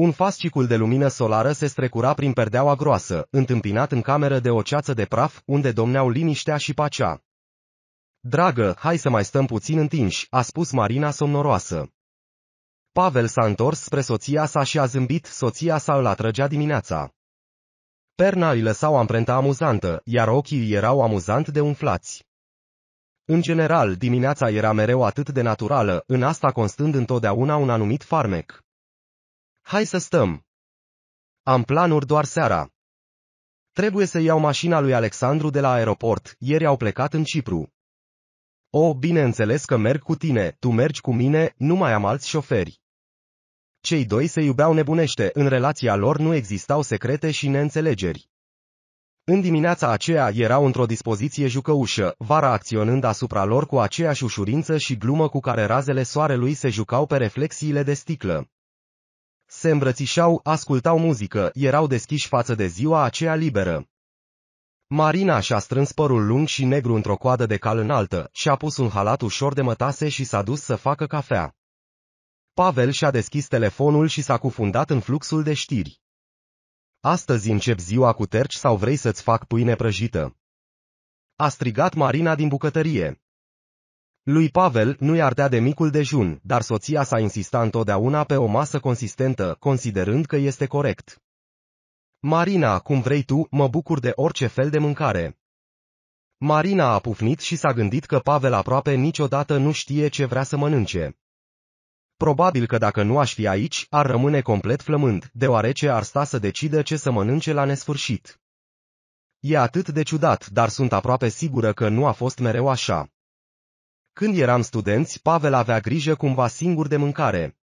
Un fascicul de lumină solară se strecura prin perdeaua groasă, întâmpinat în cameră de o ceață de praf, unde domneau liniștea și pacea. Dragă, hai să mai stăm puțin întinși, a spus Marina somnoroasă. Pavel s-a întors spre soția sa și a zâmbit, soția sa îl atrăgea dimineața. Perna îi lăsau amprenta amuzantă, iar ochii erau amuzant de umflați. În general, dimineața era mereu atât de naturală, în asta constând întotdeauna un anumit farmec. Hai să stăm. Am planuri doar seara. Trebuie să iau mașina lui Alexandru de la aeroport, ieri au plecat în Cipru. O, bineînțeles că merg cu tine, tu mergi cu mine, nu mai am alți șoferi. Cei doi se iubeau nebunește, în relația lor nu existau secrete și neînțelegeri. În dimineața aceea erau într-o dispoziție jucăușă, vara acționând asupra lor cu aceeași ușurință și glumă cu care razele soarelui se jucau pe reflexiile de sticlă. Se îmbrățișau, ascultau muzică, erau deschiși față de ziua aceea liberă. Marina și-a strâns părul lung și negru într-o coadă de cal înaltă, și-a pus un halat ușor de mătase și s-a dus să facă cafea. Pavel și-a deschis telefonul și s-a cufundat în fluxul de știri. Astăzi încep ziua cu terci sau vrei să-ți fac pâine prăjită? A strigat Marina din bucătărie. Lui Pavel nu-i ardea de micul dejun, dar soția sa insista întotdeauna pe o masă consistentă, considerând că este corect. Marina, cum vrei tu, mă bucur de orice fel de mâncare. Marina a pufnit și s-a gândit că Pavel aproape niciodată nu știe ce vrea să mănânce. Probabil că dacă nu aș fi aici, ar rămâne complet flămând, deoarece ar sta să decidă ce să mănânce la nesfârșit. E atât de ciudat, dar sunt aproape sigură că nu a fost mereu așa. Când eram studenți, Pavel avea grijă cumva singur de mâncare.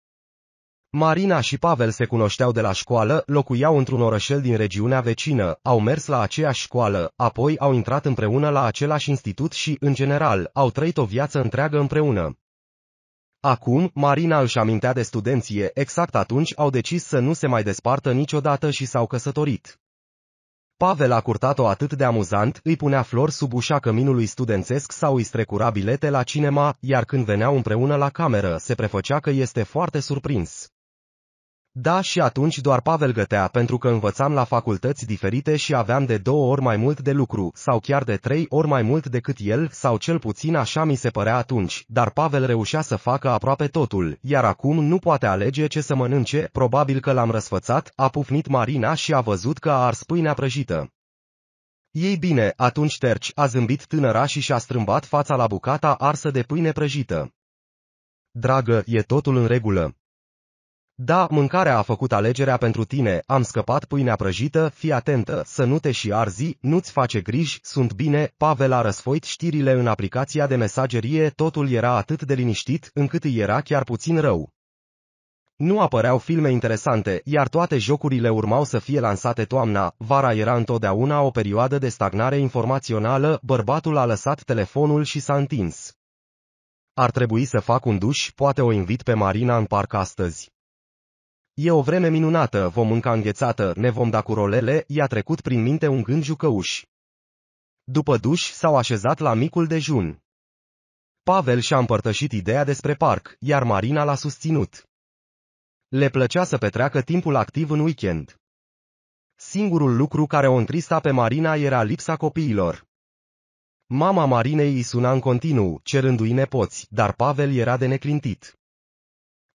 Marina și Pavel se cunoșteau de la școală, locuiau într-un orășel din regiunea vecină, au mers la aceeași școală, apoi au intrat împreună la același institut și, în general, au trăit o viață întreagă împreună. Acum, Marina își amintea de studenție, exact atunci au decis să nu se mai despartă niciodată și s-au căsătorit. Pavel a curtat-o atât de amuzant, îi punea flori sub ușa căminului studențesc sau îi strecura bilete la cinema, iar când veneau împreună la cameră, se prefăcea că este foarte surprins. Da, și atunci doar Pavel gătea, pentru că învățam la facultăți diferite și aveam de două ori mai mult de lucru, sau chiar de trei ori mai mult decât el, sau cel puțin așa mi se părea atunci, dar Pavel reușea să facă aproape totul, iar acum nu poate alege ce să mănânce, probabil că l-am răsfățat, a pufnit Marina și a văzut că a ars pâinea prăjită. Ei bine, atunci terci, a zâmbit tânăra și și-a strâmbat fața la bucata arsă de pâine prăjită. Dragă, e totul în regulă. Da, mâncarea a făcut alegerea pentru tine, am scăpat pâinea prăjită, fii atentă, să nu te și arzi, nu-ți face griji, sunt bine, Pavel a răsfoit știrile în aplicația de mesagerie, totul era atât de liniștit, încât îi era chiar puțin rău. Nu apăreau filme interesante, iar toate jocurile urmau să fie lansate toamna, vara era întotdeauna o perioadă de stagnare informațională, bărbatul a lăsat telefonul și s-a întins. Ar trebui să fac un duș, poate o invit pe Marina în parc astăzi. E o vreme minunată, vom mânca înghețată, ne vom da cu rolele, i-a trecut prin minte un gând jucăuș. După duș, s-au așezat la micul dejun. Pavel și-a împărtășit ideea despre parc, iar Marina l-a susținut. Le plăcea să petreacă timpul activ în weekend. Singurul lucru care o întrista pe Marina era lipsa copiilor. Mama Marinei îi suna în continuu, cerându-i nepoți, dar Pavel era de neclintit.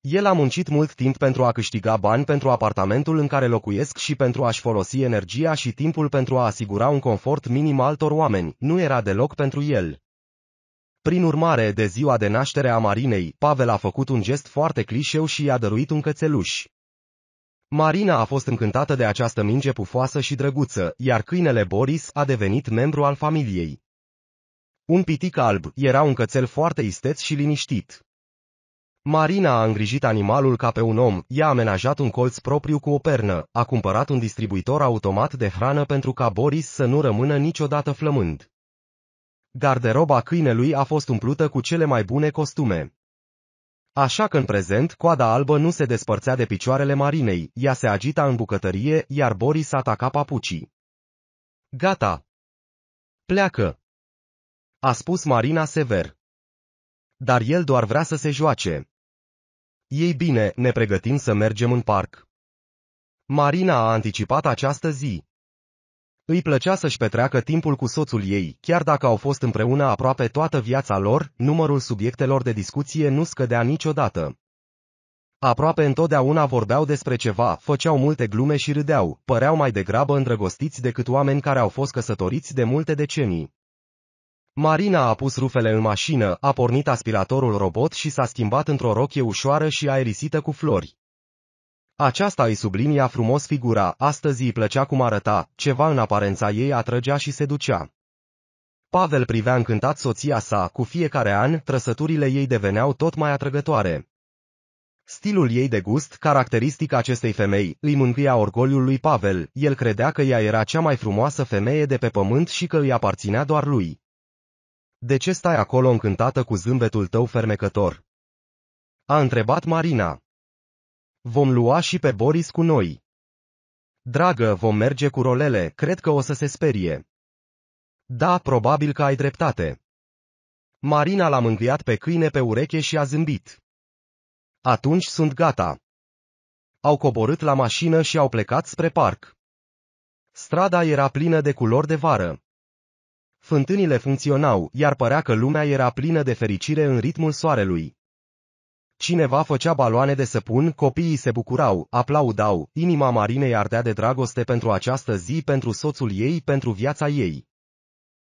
El a muncit mult timp pentru a câștiga bani pentru apartamentul în care locuiesc și pentru a-și folosi energia și timpul pentru a asigura un confort minim altor oameni, nu era deloc pentru el. Prin urmare, de ziua de naștere a Marinei, Pavel a făcut un gest foarte clișeu și i-a dăruit un cățeluș. Marina a fost încântată de această minge pufoasă și drăguță, iar câinele Boris a devenit membru al familiei. Un pitic alb era un cățel foarte isteț și liniștit. Marina a îngrijit animalul ca pe un om, i-a amenajat un colț propriu cu o pernă, a cumpărat un distribuitor automat de hrană pentru ca Boris să nu rămână niciodată flămând. Garderoba câinelui a fost umplută cu cele mai bune costume. Așa că în prezent, coada albă nu se despărțea de picioarele Marinei, ea se agita în bucătărie, iar Boris ataca papucii. Gata! Pleacă! A spus Marina sever. Dar el doar vrea să se joace. Ei bine, ne pregătim să mergem în parc. Marina a anticipat această zi. Îi plăcea să-și petreacă timpul cu soțul ei, chiar dacă au fost împreună aproape toată viața lor, numărul subiectelor de discuție nu scădea niciodată. Aproape întotdeauna vorbeau despre ceva, făceau multe glume și râdeau, păreau mai degrabă îndrăgostiți decât oameni care au fost căsătoriți de multe decenii. Marina a pus rufele în mașină, a pornit aspiratorul robot și s-a schimbat într-o rochie ușoară și aerisită cu flori. Aceasta îi sublinia frumos figura, astăzi îi plăcea cum arăta, ceva în aparența ei atrăgea și seducea. Pavel privea încântat soția sa, cu fiecare an, trăsăturile ei deveneau tot mai atrăgătoare. Stilul ei de gust, caracteristic acestei femei, îi mângâia orgoliul lui Pavel, el credea că ea era cea mai frumoasă femeie de pe pământ și că îi aparținea doar lui. De ce stai acolo încântată cu zâmbetul tău fermecător? A întrebat Marina. Vom lua și pe Boris cu noi. Dragă, vom merge cu rolele, cred că o să se sperie. Da, probabil că ai dreptate. Marina l-a mângâiat pe câine pe ureche și a zâmbit. Atunci sunt gata. Au coborât la mașină și au plecat spre parc. Strada era plină de culori de vară. Fântânile funcționau, iar părea că lumea era plină de fericire în ritmul soarelui. Cineva făcea baloane de săpun, copiii se bucurau, aplaudau, inima Marinei ardea de dragoste pentru această zi, pentru soțul ei, pentru viața ei.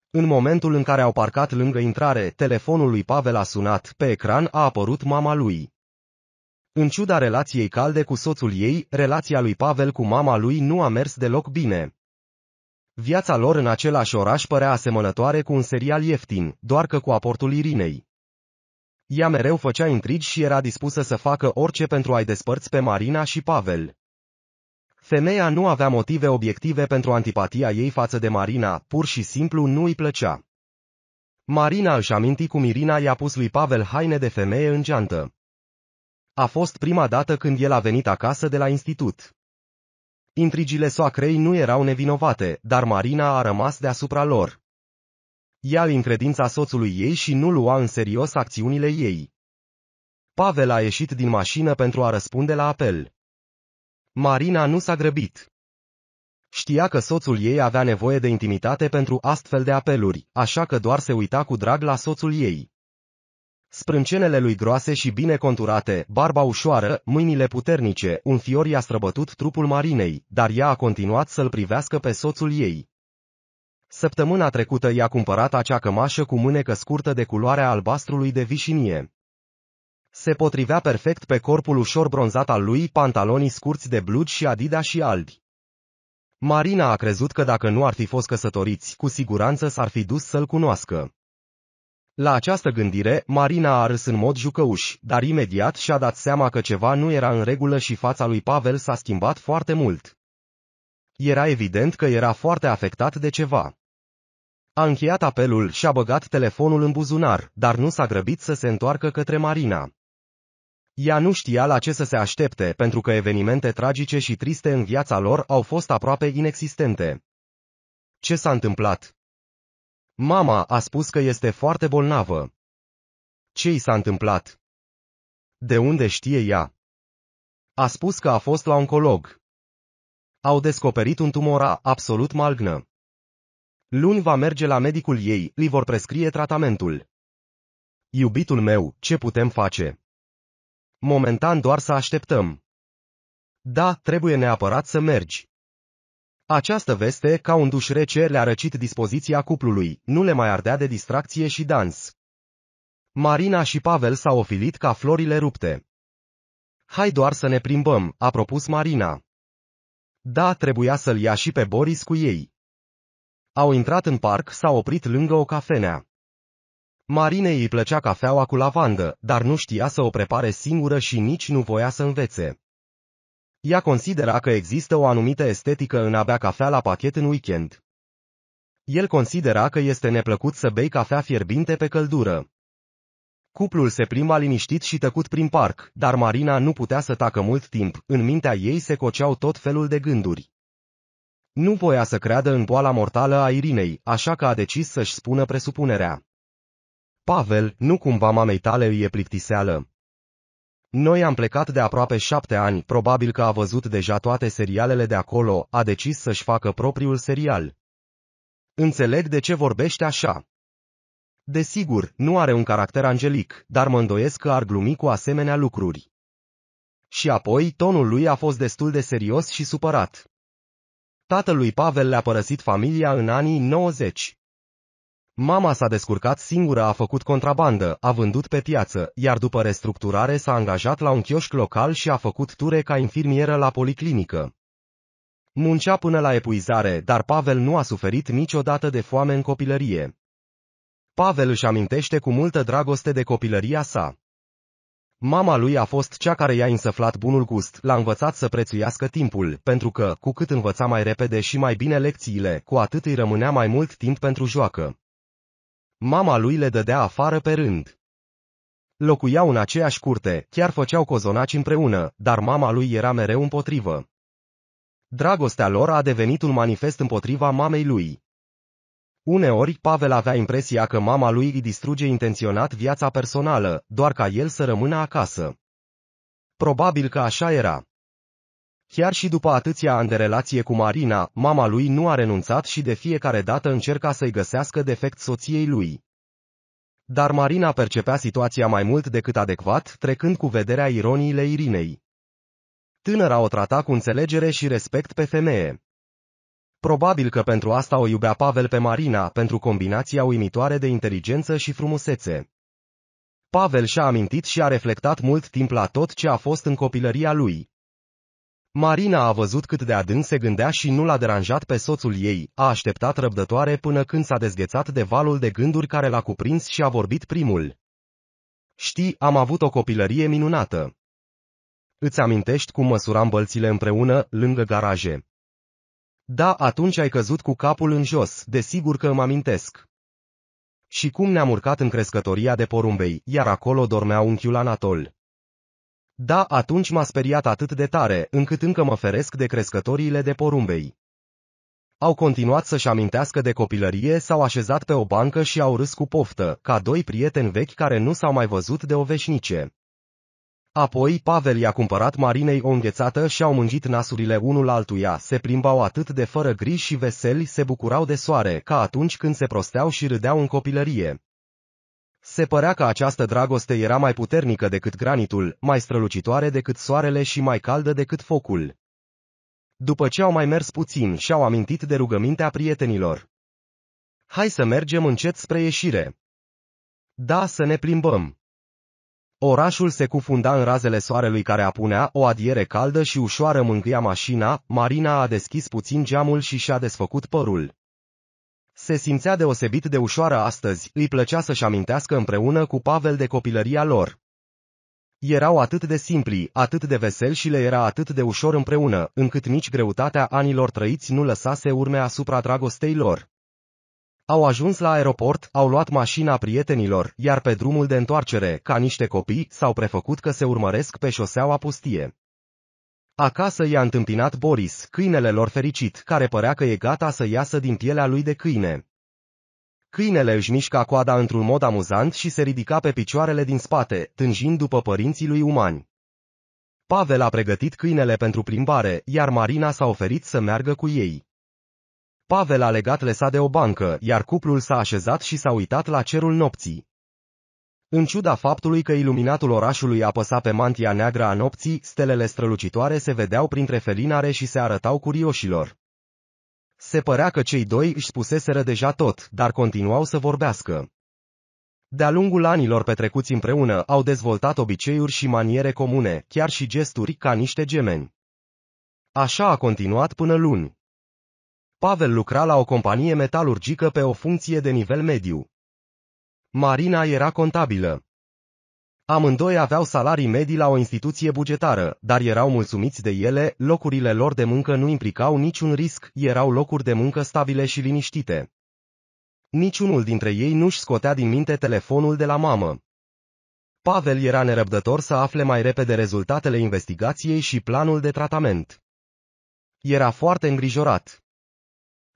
În momentul în care au parcat lângă intrare, telefonul lui Pavel a sunat, pe ecran a apărut mama lui. În ciuda relației calde cu soțul ei, relația lui Pavel cu mama lui nu a mers deloc bine. Viața lor în același oraș părea asemănătoare cu un serial ieftin, doar că cu aportul Irinei. Ea mereu făcea intrigi și era dispusă să facă orice pentru a-i despărți pe Marina și Pavel. Femeia nu avea motive obiective pentru antipatia ei față de Marina, pur și simplu nu îi plăcea. Marina își aminti cum Irina i-a pus lui Pavel haine de femeie în geantă. A fost prima dată când el a venit acasă de la institut. Intrigile soacrei nu erau nevinovate, dar Marina a rămas deasupra lor. Ea îi încredința soțului ei și nu lua în serios acțiunile ei. Pavel a ieșit din mașină pentru a răspunde la apel. Marina nu s-a grăbit. Știa că soțul ei avea nevoie de intimitate pentru astfel de apeluri, așa că doar se uita cu drag la soțul ei. Sprâncenele lui groase și bine conturate, barba ușoară, mâinile puternice, un fior i-a străbătut trupul Marinei, dar ea a continuat să-l privească pe soțul ei. Săptămâna trecută i-a cumpărat acea cămașă cu mânecă scurtă de culoarea albastrului de vișinie. Se potrivea perfect pe corpul ușor bronzat al lui, pantalonii scurți de blugi și adida și albi. Marina a crezut că dacă nu ar fi fost căsătoriți, cu siguranță s-ar fi dus să-l cunoască. La această gândire, Marina a râs în mod jucăuș, dar imediat și-a dat seama că ceva nu era în regulă și fața lui Pavel s-a schimbat foarte mult. Era evident că era foarte afectat de ceva. A încheiat apelul și a băgat telefonul în buzunar, dar nu s-a grăbit să se întoarcă către Marina. Ea nu știa la ce să se aștepte, pentru că evenimente tragice și triste în viața lor au fost aproape inexistente. Ce s-a întâmplat? Mama a spus că este foarte bolnavă. Ce i s-a întâmplat? De unde știe ea? A spus că a fost la oncolog. Au descoperit un tumor absolut malgnă. Luni va merge la medicul ei, îi vor prescrie tratamentul. Iubitul meu, ce putem face? Momentan doar să așteptăm. Da, trebuie neapărat să mergi. Această veste, ca un duș rece, le-a răcit dispoziția cuplului, nu le mai ardea de distracție și dans. Marina și Pavel s-au ofilit ca florile rupte. Hai doar să ne plimbăm, a propus Marina. Da, trebuia să-l ia și pe Boris cu ei. Au intrat în parc, s-au oprit lângă o cafenea. Marinei îi plăcea cafeaua cu lavandă, dar nu știa să o prepare singură și nici nu voia să învețe. Ea considera că există o anumită estetică în a bea cafea la pachet în weekend. El considera că este neplăcut să bei cafea fierbinte pe căldură. Cuplul se plimba liniștit și tăcut prin parc, dar Marina nu putea să tacă mult timp, în mintea ei se coceau tot felul de gânduri. Nu voia să creadă în boala mortală a Irinei, așa că a decis să-și spună presupunerea. Pavel, nu cumva mamei tale îi e plictiseală. Noi am plecat de aproape șapte ani, probabil că a văzut deja toate serialele de acolo, a decis să-și facă propriul serial. Înțeleg de ce vorbește așa. Desigur, nu are un caracter angelic, dar mă îndoiesc că ar glumi cu asemenea lucruri. Și apoi, tonul lui a fost destul de serios și supărat. Tatălui Pavel le-a părăsit familia în anii 90. Mama s-a descurcat singură, a făcut contrabandă, a vândut pe piață, iar după restructurare s-a angajat la un chioșc local și a făcut ture ca infirmieră la policlinică. Muncea până la epuizare, dar Pavel nu a suferit niciodată de foame în copilărie. Pavel își amintește cu multă dragoste de copilăria sa. Mama lui a fost cea care i-a insăflat bunul gust, l-a învățat să prețuiască timpul, pentru că, cu cât învăța mai repede și mai bine lecțiile, cu atât îi rămânea mai mult timp pentru joacă. Mama lui le dădea afară pe rând. Locuiau în aceeași curte, chiar făceau cozonaci împreună, dar mama lui era mereu împotrivă. Dragostea lor a devenit un manifest împotriva mamei lui. Uneori, Pavel avea impresia că mama lui îi distruge intenționat viața personală, doar ca el să rămână acasă. Probabil că așa era. Chiar și după atâția ani de relație cu Marina, mama lui nu a renunțat și de fiecare dată încerca să-i găsească defect soției lui. Dar Marina percepea situația mai mult decât adecvat, trecând cu vederea ironiile Irinei. Tânăra o trata cu înțelegere și respect pe femeie. Probabil că pentru asta o iubea Pavel pe Marina, pentru combinația uimitoare de inteligență și frumusețe. Pavel și-a amintit și a reflectat mult timp la tot ce a fost în copilăria lui. Marina a văzut cât de adânc se gândea și nu l-a deranjat pe soțul ei, a așteptat răbdătoare până când s-a dezghețat de valul de gânduri care l-a cuprins și a vorbit primul. Știi, am avut o copilărie minunată. Îți amintești cum măsuram bălțile împreună, lângă garaje? Da, atunci ai căzut cu capul în jos, desigur că îmi amintesc. Și cum ne-am urcat în crescătoria de porumbei, iar acolo dormea unchiul Anatol. Da, atunci m-a speriat atât de tare, încât încă mă feresc de crescătoriile de porumbei. Au continuat să-și amintească de copilărie, s-au așezat pe o bancă și au râs cu poftă, ca doi prieteni vechi care nu s-au mai văzut de o veșnice. Apoi Pavel i-a cumpărat Marinei o înghețată și au mângit nasurile unul altuia, se plimbau atât de fără griji și veseli, se bucurau de soare, ca atunci când se prosteau și râdeau în copilărie. Se părea că această dragoste era mai puternică decât granitul, mai strălucitoare decât soarele și mai caldă decât focul. După ce au mai mers puțin, și-au amintit de rugămintea prietenilor. Hai să mergem încet spre ieșire. Da, să ne plimbăm. Orașul se cufunda în razele soarelui care apunea, o adiere caldă și ușoară mângâia mașina, Marina a deschis puțin geamul și și-a desfăcut părul. Se simțea deosebit de ușoară astăzi, îi plăcea să-și amintească împreună cu Pavel de copilăria lor. Erau atât de simpli, atât de veseli și le era atât de ușor împreună, încât nici greutatea anilor trăiți nu lăsase urme asupra dragostei lor. Au ajuns la aeroport, au luat mașina prietenilor, iar pe drumul de întoarcere, ca niște copii, s-au prefăcut că se urmăresc pe șoseaua pustie. Acasă i-a întâmpinat Boris, câinele lor fericit, care părea că e gata să iasă din pielea lui de câine. Câinele își mișca coada într-un mod amuzant și se ridica pe picioarele din spate, tânjind după părinții lui umani. Pavel a pregătit câinele pentru plimbare, iar Marina s-a oferit să meargă cu ei. Pavel a legat lesa de o bancă, iar cuplul s-a așezat și s-a uitat la cerul nopții. În ciuda faptului că iluminatul orașului apăsa pe mantia neagră a nopții, stelele strălucitoare se vedeau printre felinare și se arătau curioșilor. Se părea că cei doi își spuseseră deja tot, dar continuau să vorbească. De-a lungul anilor petrecuți împreună, au dezvoltat obiceiuri și maniere comune, chiar și gesturi ca niște gemeni. Așa a continuat până luni. Pavel lucra la o companie metalurgică pe o funcție de nivel mediu. Marina era contabilă. Amândoi aveau salarii medii la o instituție bugetară, dar erau mulțumiți de ele, locurile lor de muncă nu implicau niciun risc, erau locuri de muncă stabile și liniștite. Niciunul dintre ei nu-și scotea din minte telefonul de la mamă. Pavel era nerăbdător să afle mai repede rezultatele investigației și planul de tratament. Era foarte îngrijorat.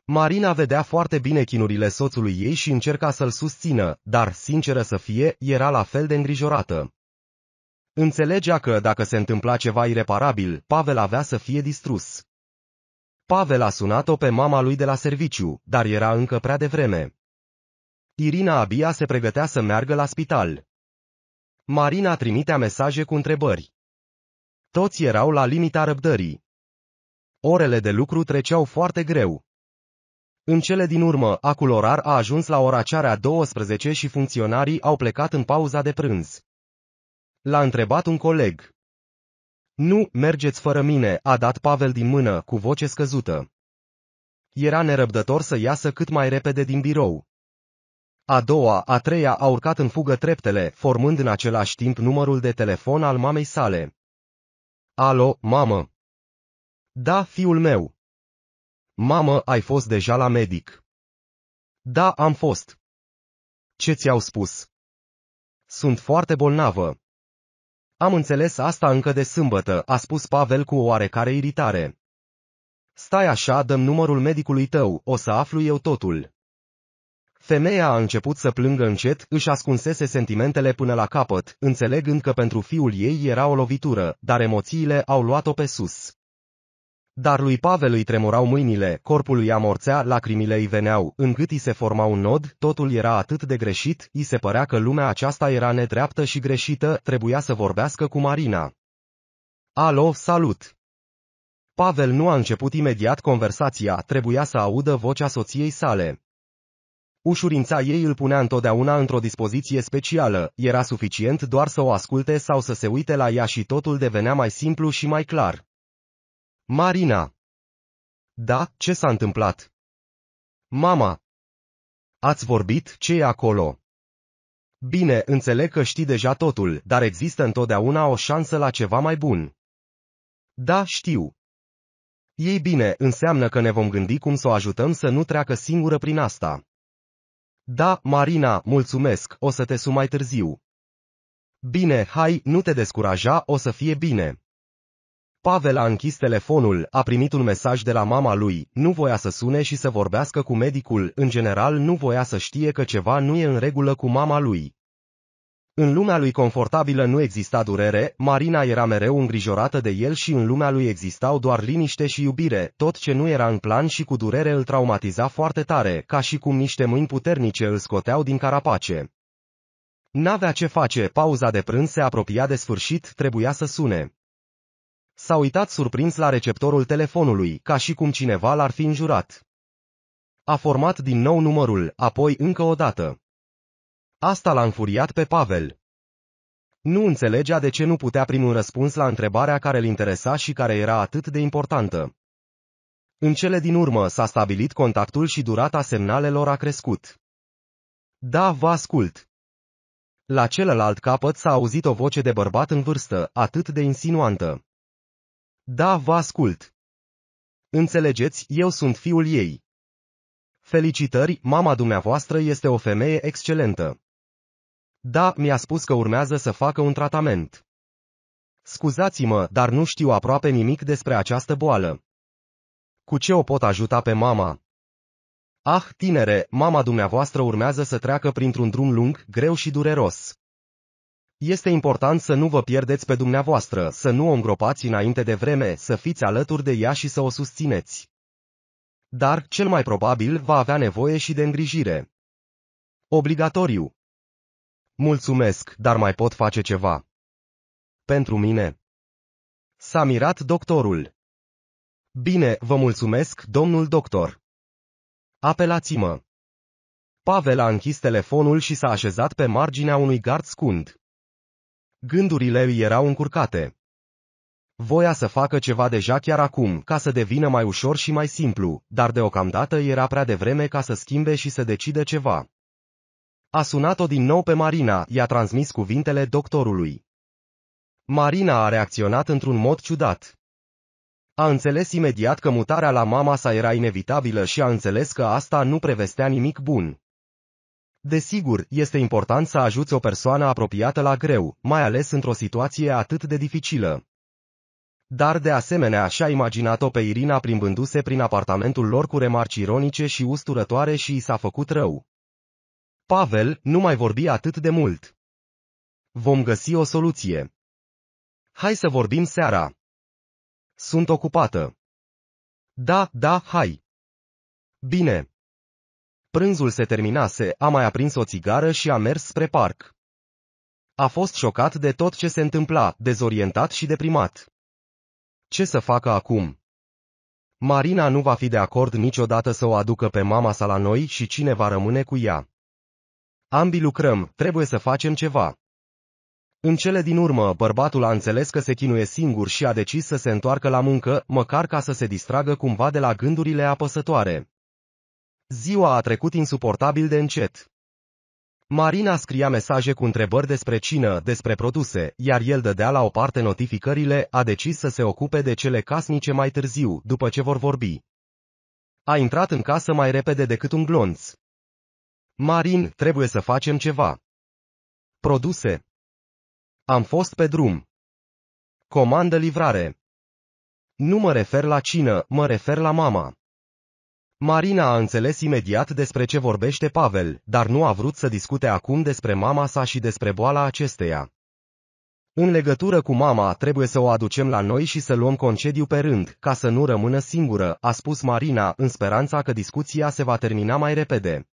Marina vedea foarte bine chinurile soțului ei și încerca să-l susțină, dar, sinceră să fie, era la fel de îngrijorată. Înțelegea că, dacă se întâmpla ceva ireparabil, Pavel avea să fie distrus. Pavel a sunat-o pe mama lui de la serviciu, dar era încă prea devreme. Irina abia se pregătea să meargă la spital. Marina trimitea mesaje cu întrebări. Toți erau la limita răbdării. Orele de lucru treceau foarte greu. În cele din urmă, Aculorar a ajuns la ora cearea 12 și funcționarii au plecat în pauza de prânz. L-a întrebat un coleg. Nu, mergeți fără mine, a dat Pavel din mână, cu voce scăzută. Era nerăbdător să iasă cât mai repede din birou. A doua, a treia a urcat în fugă treptele, formând în același timp numărul de telefon al mamei sale. Alo, mamă! Da, fiul meu. Mamă, ai fost deja la medic. Da, am fost. Ce ți-au spus? Sunt foarte bolnavă. Am înțeles asta încă de sâmbătă, a spus Pavel cu o oarecare iritare. Stai așa, dăm numărul medicului tău, o să aflu eu totul. Femeia a început să plângă încet, își ascunsese sentimentele până la capăt, înțelegând că pentru fiul ei era o lovitură, dar emoțiile au luat-o pe sus. Dar lui Pavel îi tremurau mâinile, corpul îi amorțea, lacrimile îi veneau, în gât îi se forma un nod, totul era atât de greșit, îi se părea că lumea aceasta era nedreaptă și greșită, trebuia să vorbească cu Marina. Alo, salut! Pavel nu a început imediat conversația, trebuia să audă vocea soției sale. Ușurința ei îl punea întotdeauna într-o dispoziție specială, era suficient doar să o asculte sau să se uite la ea și totul devenea mai simplu și mai clar. Marina. Da, ce s-a întâmplat? Mama. Ați vorbit, ce e acolo? Bine, înțeleg că știi deja totul, dar există întotdeauna o șansă la ceva mai bun. Da, știu. Ei bine, înseamnă că ne vom gândi cum să o ajutăm să nu treacă singură prin asta. Da, Marina, mulțumesc, o să te sun mai târziu. Bine, hai, nu te descuraja, o să fie bine. Pavel a închis telefonul, a primit un mesaj de la mama lui, nu voia să sune și să vorbească cu medicul, în general nu voia să știe că ceva nu e în regulă cu mama lui. În lumea lui confortabilă nu exista durere, Marina era mereu îngrijorată de el și în lumea lui existau doar liniște și iubire, tot ce nu era în plan și cu durere îl traumatiza foarte tare, ca și cum niște mâini puternice îl scoteau din carapace. N-avea ce face, pauza de prânz se apropia de sfârșit, trebuia să sune. S-a uitat surprins la receptorul telefonului, ca și cum cineva l-ar fi înjurat. A format din nou numărul, apoi încă o dată. Asta l-a înfuriat pe Pavel. Nu înțelegea de ce nu putea primi un răspuns la întrebarea care îl interesa și care era atât de importantă. În cele din urmă s-a stabilit contactul și durata semnalelor a crescut. Da, vă ascult. La celălalt capăt s-a auzit o voce de bărbat în vârstă, atât de insinuantă. Da, vă ascult. Înțelegeți, eu sunt fiul ei. Felicitări, mama dumneavoastră este o femeie excelentă. Da, mi-a spus că urmează să facă un tratament. Scuzați-mă, dar nu știu aproape nimic despre această boală. Cu ce o pot ajuta pe mama? Ah, tinere, mama dumneavoastră urmează să treacă printr-un drum lung, greu și dureros. Este important să nu vă pierdeți pe dumneavoastră, să nu o îngropați înainte de vreme, să fiți alături de ea și să o susțineți. Dar, cel mai probabil, va avea nevoie și de îngrijire. Obligatoriu. Mulțumesc, dar mai pot face ceva. Pentru mine. S-a mirat doctorul. Bine, vă mulțumesc, domnul doctor. Apelați-mă. Pavel a închis telefonul și s-a așezat pe marginea unui gard scund. Gândurile îi erau încurcate. Voia să facă ceva deja chiar acum, ca să devină mai ușor și mai simplu, dar deocamdată era prea devreme ca să schimbe și să decide ceva. A sunat-o din nou pe Marina, i-a transmis cuvintele doctorului. Marina a reacționat într-un mod ciudat. A înțeles imediat că mutarea la mama sa era inevitabilă și a înțeles că asta nu prevestea nimic bun. Desigur, este important să ajuți o persoană apropiată la greu, mai ales într-o situație atât de dificilă. Dar de asemenea și-a imaginat-o pe Irina plimbându-se prin apartamentul lor cu remarci ironice și usturătoare și i s-a făcut rău. Pavel nu mai vorbi atât de mult. Vom găsi o soluție. Hai să vorbim seara. Sunt ocupată. Da, da, hai. Bine. Prânzul se terminase, a mai aprins o țigară și a mers spre parc. A fost șocat de tot ce se întâmpla, dezorientat și deprimat. Ce să facă acum? Marina nu va fi de acord niciodată să o aducă pe mama sa la noi și cine va rămâne cu ea. Ambii lucrăm, trebuie să facem ceva. În cele din urmă, bărbatul a înțeles că se chinuie singur și a decis să se întoarcă la muncă, măcar ca să se distragă cumva de la gândurile apăsătoare. Ziua a trecut insuportabil de încet. Marina scria mesaje cu întrebări despre cină, despre produse, iar el dădea la o parte notificările, a decis să se ocupe de cele casnice mai târziu, după ce vor vorbi. A intrat în casă mai repede decât un glonț. Marin, trebuie să facem ceva. Produse. Am fost pe drum. Comandă livrare. Nu mă refer la cină, mă refer la mama. Marina a înțeles imediat despre ce vorbește Pavel, dar nu a vrut să discute acum despre mama sa și despre boala acesteia. În legătură cu mama, trebuie să o aducem la noi și să luăm concediu pe rând, ca să nu rămână singură, a spus Marina, în speranța că discuția se va termina mai repede.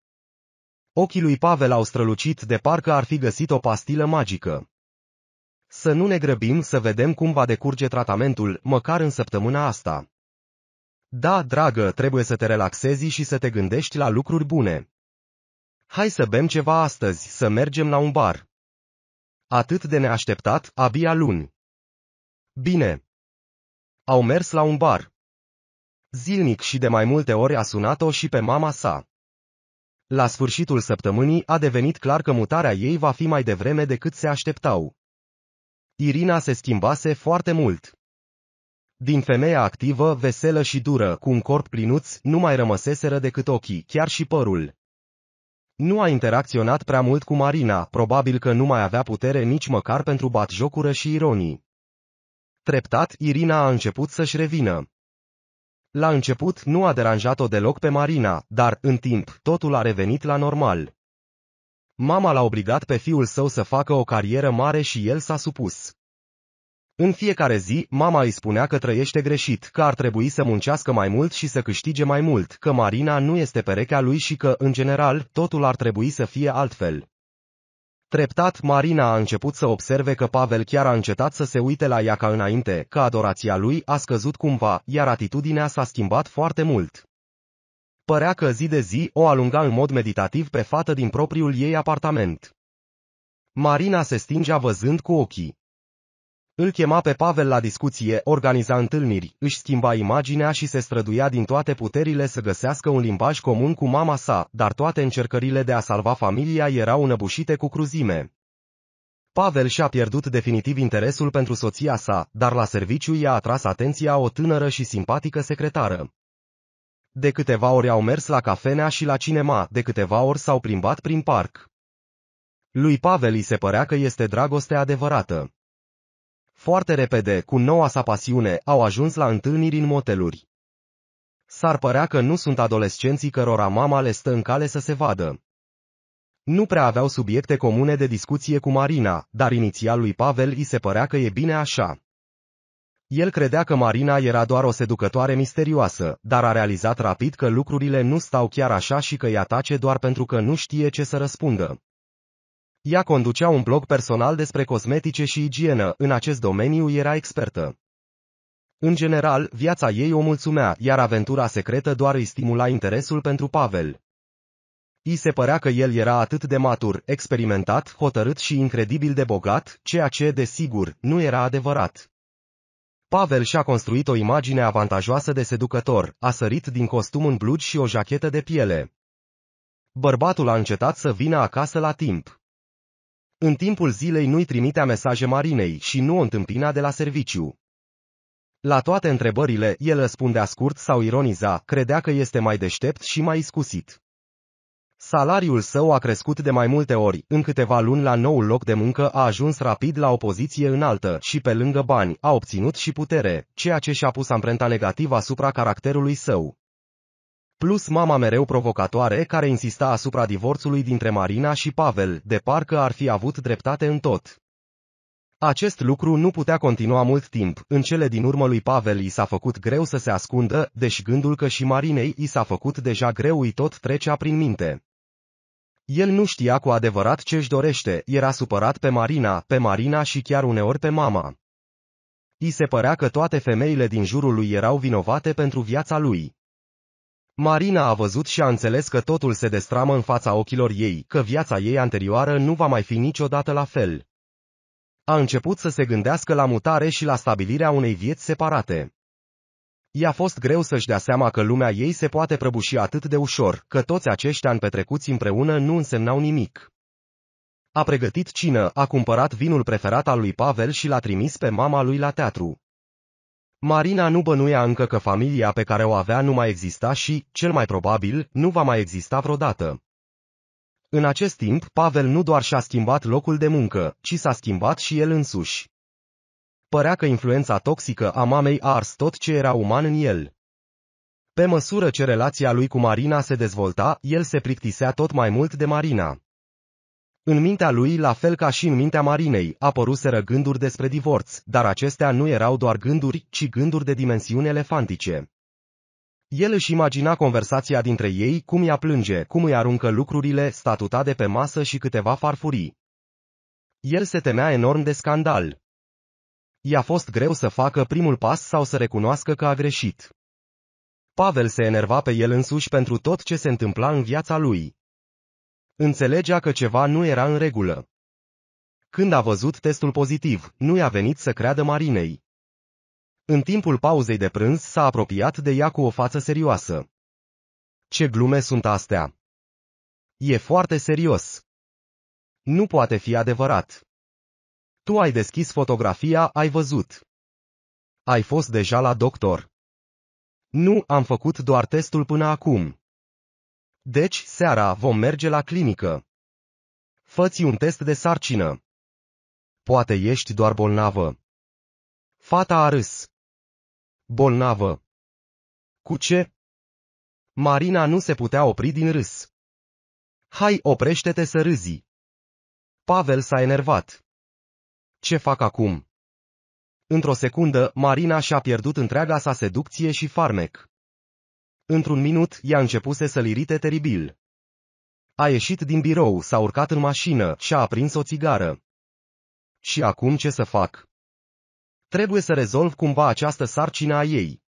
Ochii lui Pavel au strălucit de parcă ar fi găsit o pastilă magică. Să nu ne grăbim să vedem cum va decurge tratamentul, măcar în săptămâna asta. Da, dragă, trebuie să te relaxezi și să te gândești la lucruri bune. Hai să bem ceva astăzi, să mergem la un bar. Atât de neașteptat, abia luni. Bine. Au mers la un bar. Zilnic și de mai multe ori a sunat-o și pe mama sa. La sfârșitul săptămânii a devenit clar că mutarea ei va fi mai devreme decât se așteptau. Irina se schimbase foarte mult. Din femeia activă, veselă și dură, cu un corp plinuț, nu mai rămăseseră decât ochii, chiar și părul. Nu a interacționat prea mult cu Marina, probabil că nu mai avea putere nici măcar pentru batjocură și ironii. Treptat, Irina a început să-și revină. La început nu a deranjat-o deloc pe Marina, dar, în timp, totul a revenit la normal. Mama l-a obligat pe fiul său să facă o carieră mare și el s-a supus. În fiecare zi, mama îi spunea că trăiește greșit, că ar trebui să muncească mai mult și să câștige mai mult, că Marina nu este perechea lui și că, în general, totul ar trebui să fie altfel. Treptat, Marina a început să observe că Pavel chiar a încetat să se uite la ea ca înainte, că adorația lui a scăzut cumva, iar atitudinea s-a schimbat foarte mult. Părea că zi de zi o alunga în mod meditativ pe fată din propriul ei apartament. Marina se stingea văzând cu ochii. Îl chema pe Pavel la discuție, organiza întâlniri, își schimba imaginea și se străduia din toate puterile să găsească un limbaj comun cu mama sa, dar toate încercările de a salva familia erau înăbușite cu cruzime. Pavel și-a pierdut definitiv interesul pentru soția sa, dar la serviciu i-a atras atenția o tânără și simpatică secretară. De câteva ori au mers la cafenea și la cinema, de câteva ori s-au plimbat prin parc. Lui Pavel îi se părea că este dragoste adevărată. Foarte repede, cu noua sa pasiune, au ajuns la întâlniri în moteluri. S-ar părea că nu sunt adolescenții cărora mama le stă în cale să se vadă. Nu prea aveau subiecte comune de discuție cu Marina, dar inițial lui Pavel îi se părea că e bine așa. El credea că Marina era doar o seducătoare misterioasă, dar a realizat rapid că lucrurile nu stau chiar așa și că ea tace doar pentru că nu știe ce să răspundă. Ea conducea un blog personal despre cosmetice și igienă, în acest domeniu era expertă. În general, viața ei o mulțumea, iar aventura secretă doar îi stimula interesul pentru Pavel. I se părea că el era atât de matur, experimentat, hotărât și incredibil de bogat, ceea ce, desigur, nu era adevărat. Pavel și-a construit o imagine avantajoasă de seducător, a sărit din costum în blugi și o jachetă de piele. Bărbatul a încetat să vină acasă la timp. În timpul zilei nu-i trimitea mesaje Marinei și nu o întâmpina de la serviciu. La toate întrebările, el răspundea scurt sau ironiza, credea că este mai deștept și mai iscusit. Salariul său a crescut de mai multe ori, în câteva luni la noul loc de muncă a ajuns rapid la o poziție înaltă și pe lângă bani a obținut și putere, ceea ce și-a pus amprenta negativă asupra caracterului său plus mama mereu provocatoare care insista asupra divorțului dintre Marina și Pavel, de parcă ar fi avut dreptate în tot. Acest lucru nu putea continua mult timp, în cele din urmă lui Pavel i s-a făcut greu să se ascundă, deși gândul că și Marinei i s-a făcut deja greu îi tot trecea prin minte. El nu știa cu adevărat ce își dorește, era supărat pe Marina, pe Marina și chiar uneori pe mama. I se părea că toate femeile din jurul lui erau vinovate pentru viața lui. Marina a văzut și a înțeles că totul se destramă în fața ochilor ei, că viața ei anterioară nu va mai fi niciodată la fel. A început să se gândească la mutare și la stabilirea unei vieți separate. I-a fost greu să-și dea seama că lumea ei se poate prăbuși atât de ușor, că toți acești ani petrecuți împreună nu însemnau nimic. A pregătit cină, a cumpărat vinul preferat al lui Pavel și l-a trimis pe mama lui la teatru. Marina nu bănuia încă că familia pe care o avea nu mai exista și, cel mai probabil, nu va mai exista vreodată. În acest timp, Pavel nu doar și-a schimbat locul de muncă, ci s-a schimbat și el însuși. Părea că influența toxică a mamei a ars tot ce era uman în el. Pe măsură ce relația lui cu Marina se dezvolta, el se plictisea tot mai mult de Marina. În mintea lui, la fel ca și în mintea Marinei, apăruseră gânduri despre divorț, dar acestea nu erau doar gânduri, ci gânduri de dimensiuni elefantice. El își imagina conversația dintre ei, cum ea plânge, cum îi aruncă lucrurile, statuta de pe masă și câteva farfurii. El se temea enorm de scandal. I-a fost greu să facă primul pas sau să recunoască că a greșit. Pavel se enerva pe el însuși pentru tot ce se întâmpla în viața lui. Înțelegea că ceva nu era în regulă. Când a văzut testul pozitiv, nu i-a venit să creadă Marinei. În timpul pauzei de prânz s-a apropiat de ea cu o față serioasă. Ce glume sunt astea? E foarte serios. Nu poate fi adevărat. Tu ai deschis fotografia, ai văzut. Ai fost deja la doctor. Nu, am făcut doar testul până acum. Deci, seara vom merge la clinică. Făți un test de sarcină. Poate ești doar bolnavă. Fata a râs. Bolnavă. Cu ce? Marina nu se putea opri din râs. Hai, oprește-te să râzi. Pavel s-a enervat. Ce fac acum? Într-o secundă, Marina și-a pierdut întreaga sa seducție și farmec. Într-un minut, ea începuse să-l irite teribil. A ieșit din birou, s-a urcat în mașină și a aprins o țigară. Și acum ce să fac? Trebuie să rezolv cumva această sarcină a ei.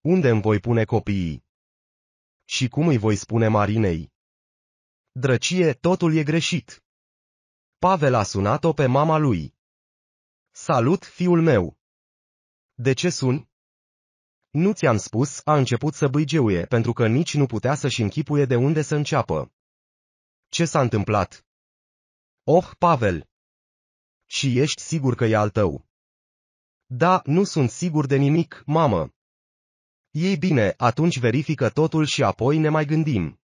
Unde îmi voi pune copiii? Și cum îi voi spune Marinei? Drăcie, totul e greșit. Pavel a sunat-o pe mama lui. Salut, fiul meu! De ce sun? Nu ți-am spus, a început să băigeuie, pentru că nici nu putea să-și închipuie de unde să înceapă. Ce s-a întâmplat? Oh, Pavel! Și ești sigur că e al tău? Da, nu sunt sigur de nimic, mamă. Ei bine, atunci verifică totul și apoi ne mai gândim.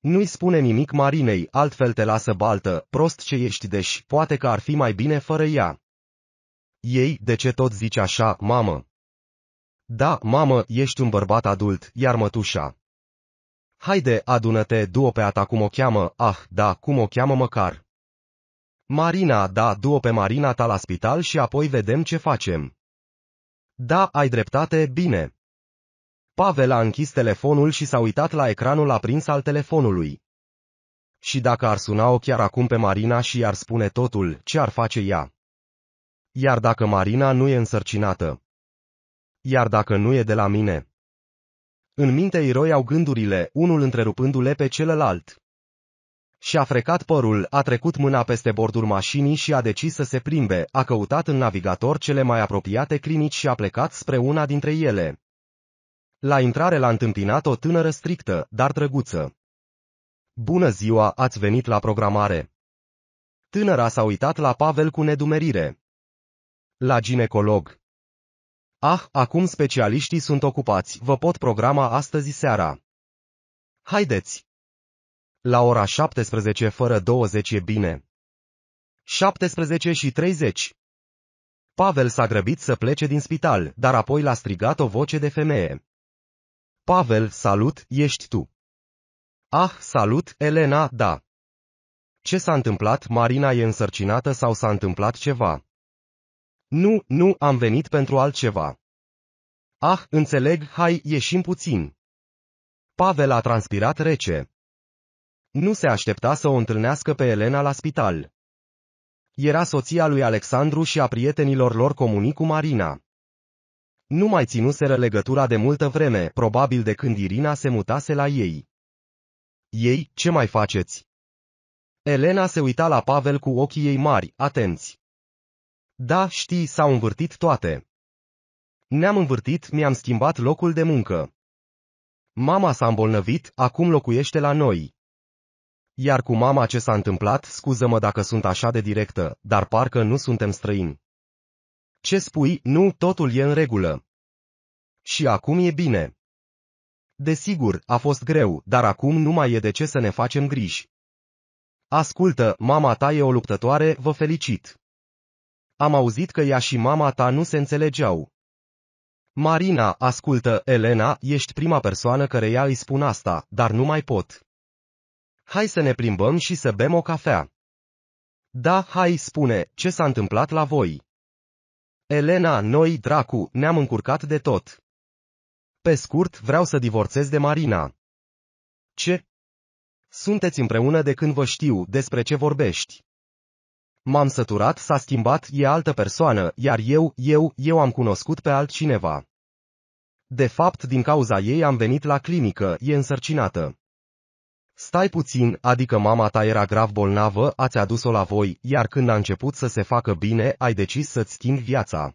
Nu-i spune nimic Marinei, altfel te lasă baltă, prost ce ești deși, poate că ar fi mai bine fără ea. Ei, de ce tot zici așa, mamă? Da, mamă, ești un bărbat adult, iar mătușa. Haide, adună-te, du-o pe ata cum o cheamă, ah, da, cum o cheamă măcar. Marina, da, du-o pe Marina ta la spital și apoi vedem ce facem. Da, ai dreptate, bine. Pavel a închis telefonul și s-a uitat la ecranul aprins al telefonului. Și dacă ar suna-o chiar acum pe Marina și i-ar spune totul, ce ar face ea? Iar dacă Marina nu e însărcinată? Iar dacă nu e de la mine? În minte îi roiau gândurile, unul întrerupându-le pe celălalt. Și-a frecat părul, a trecut mâna peste bordul mașinii și a decis să se plimbe, a căutat în navigator cele mai apropiate clinici și a plecat spre una dintre ele. La intrare l-a întâmpinat o tânără strictă, dar drăguță. Bună ziua, ați venit la programare. Tânăra s-a uitat la Pavel cu nedumerire. La ginecolog. Ah, acum specialiștii sunt ocupați, vă pot programa astăzi seara. Haideți! La ora 17 fără 20 e bine. 17 și 30. Pavel s-a grăbit să plece din spital, dar apoi l-a strigat o voce de femeie. Pavel, salut, ești tu. Ah, salut, Elena, da. Ce s-a întâmplat? Marina e însărcinată sau s-a întâmplat ceva? Nu, nu, am venit pentru altceva. Ah, înțeleg, hai, ieșim puțin. Pavel a transpirat rece. Nu se aștepta să o întâlnească pe Elena la spital. Era soția lui Alexandru și a prietenilor lor comuni cu Marina. Nu mai ținuseră legătura de multă vreme, probabil de când Irina se mutase la ei. Ei, ce mai faceți? Elena se uita la Pavel cu ochii ei mari, atenți. Da, știi, s-au învârtit toate. Ne-am învârtit, mi-am schimbat locul de muncă. Mama s-a îmbolnăvit, acum locuiește la noi. Iar cu mama ce s-a întâmplat, scuză-mă dacă sunt așa de directă, dar parcă nu suntem străini. Ce spui, nu, totul e în regulă. Și acum e bine. Desigur, a fost greu, dar acum nu mai e de ce să ne facem griji. Ascultă, mama ta e o luptătoare, vă felicit. Am auzit că ea și mama ta nu se înțelegeau. Marina, ascultă, Elena, ești prima persoană care ea îi spun asta, dar nu mai pot. Hai să ne plimbăm și să bem o cafea. Da, hai, spune, ce s-a întâmplat la voi? Elena, noi, dracu, ne-am încurcat de tot. Pe scurt, vreau să divorțez de Marina. Ce? Sunteți împreună de când vă știu, despre ce vorbești. M-am săturat, s-a schimbat, e altă persoană, iar eu, eu, eu am cunoscut pe altcineva. De fapt, din cauza ei am venit la clinică, e însărcinată. Stai puțin, adică mama ta era grav bolnavă, ați adus-o la voi, iar când a început să se facă bine, ai decis să-ți schimbi viața.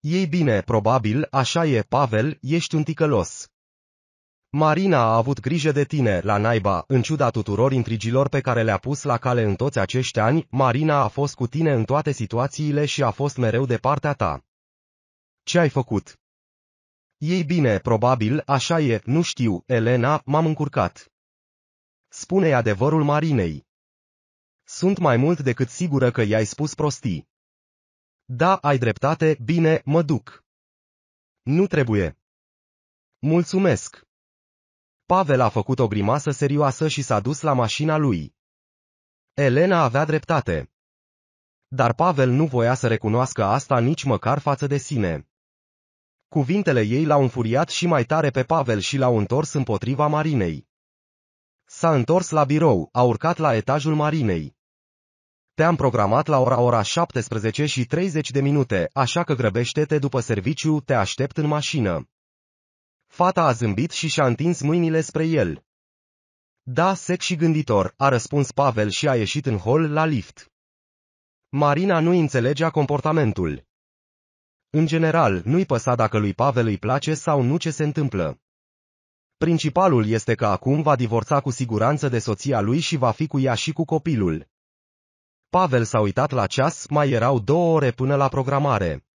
Ei bine, probabil, așa e, Pavel, ești un ticălos. Marina a avut grijă de tine, la naiba, în ciuda tuturor intrigilor pe care le-a pus la cale în toți acești ani, Marina a fost cu tine în toate situațiile și a fost mereu de partea ta. Ce ai făcut? Ei bine, probabil, așa e, nu știu, Elena, m-am încurcat. Spune adevărul Marinei. Sunt mai mult decât sigură că i-ai spus prostii. Da, ai dreptate, bine, mă duc. Nu trebuie. Mulțumesc. Pavel a făcut o grimasă serioasă și s-a dus la mașina lui. Elena avea dreptate. Dar Pavel nu voia să recunoască asta nici măcar față de sine. Cuvintele ei l-au înfuriat și mai tare pe Pavel și l-au întors împotriva Marinei. S-a întors la birou, a urcat la etajul Marinei. Te-am programat la ora ora 17 și 30 de minute, așa că grăbește-te după serviciu, te aștept în mașină. Fata a zâmbit și și-a întins mâinile spre el. Da, sec și gânditor, a răspuns Pavel și a ieșit în hol la lift. Marina nu înțelegea comportamentul. În general, nu-i păsa dacă lui Pavel îi place sau nu ce se întâmplă. Principalul este că acum va divorța cu siguranță de soția lui și va fi cu ea și cu copilul. Pavel s-a uitat la ceas, mai erau două ore până la programare.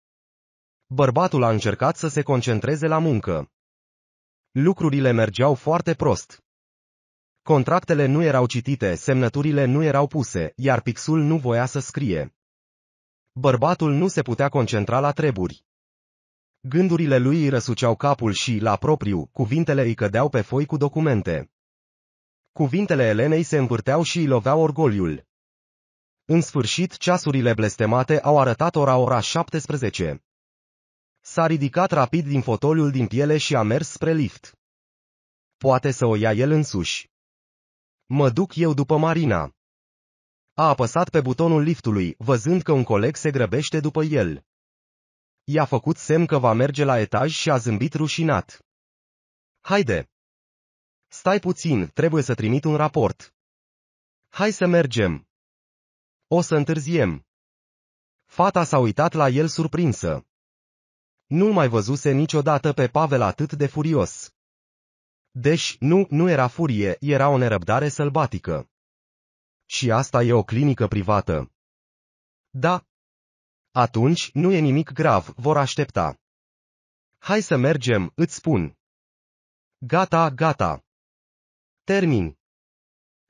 Bărbatul a încercat să se concentreze la muncă. Lucrurile mergeau foarte prost. Contractele nu erau citite, semnăturile nu erau puse, iar pixul nu voia să scrie. Bărbatul nu se putea concentra la treburi. Gândurile lui îi răsuceau capul și, la propriu, cuvintele îi cădeau pe foi cu documente. Cuvintele Elenei se învârteau și îi loveau orgoliul. În sfârșit, ceasurile blestemate au arătat ora ora 17. S-a ridicat rapid din fotoliul din piele și a mers spre lift. Poate să o ia el însuși. Mă duc eu după Marina. A apăsat pe butonul liftului, văzând că un coleg se grăbește după el. I-a făcut semn că va merge la etaj și a zâmbit rușinat. Haide! Stai puțin, trebuie să trimit un raport. Hai să mergem. O să întârziem. Fata s-a uitat la el surprinsă. Nu mai văzuse niciodată pe Pavel atât de furios. Deci, nu, nu era furie, era o nerăbdare sălbatică. Și asta e o clinică privată. Da, atunci, nu e nimic grav, vor aștepta. Hai să mergem, îți spun. Gata, gata. Termin.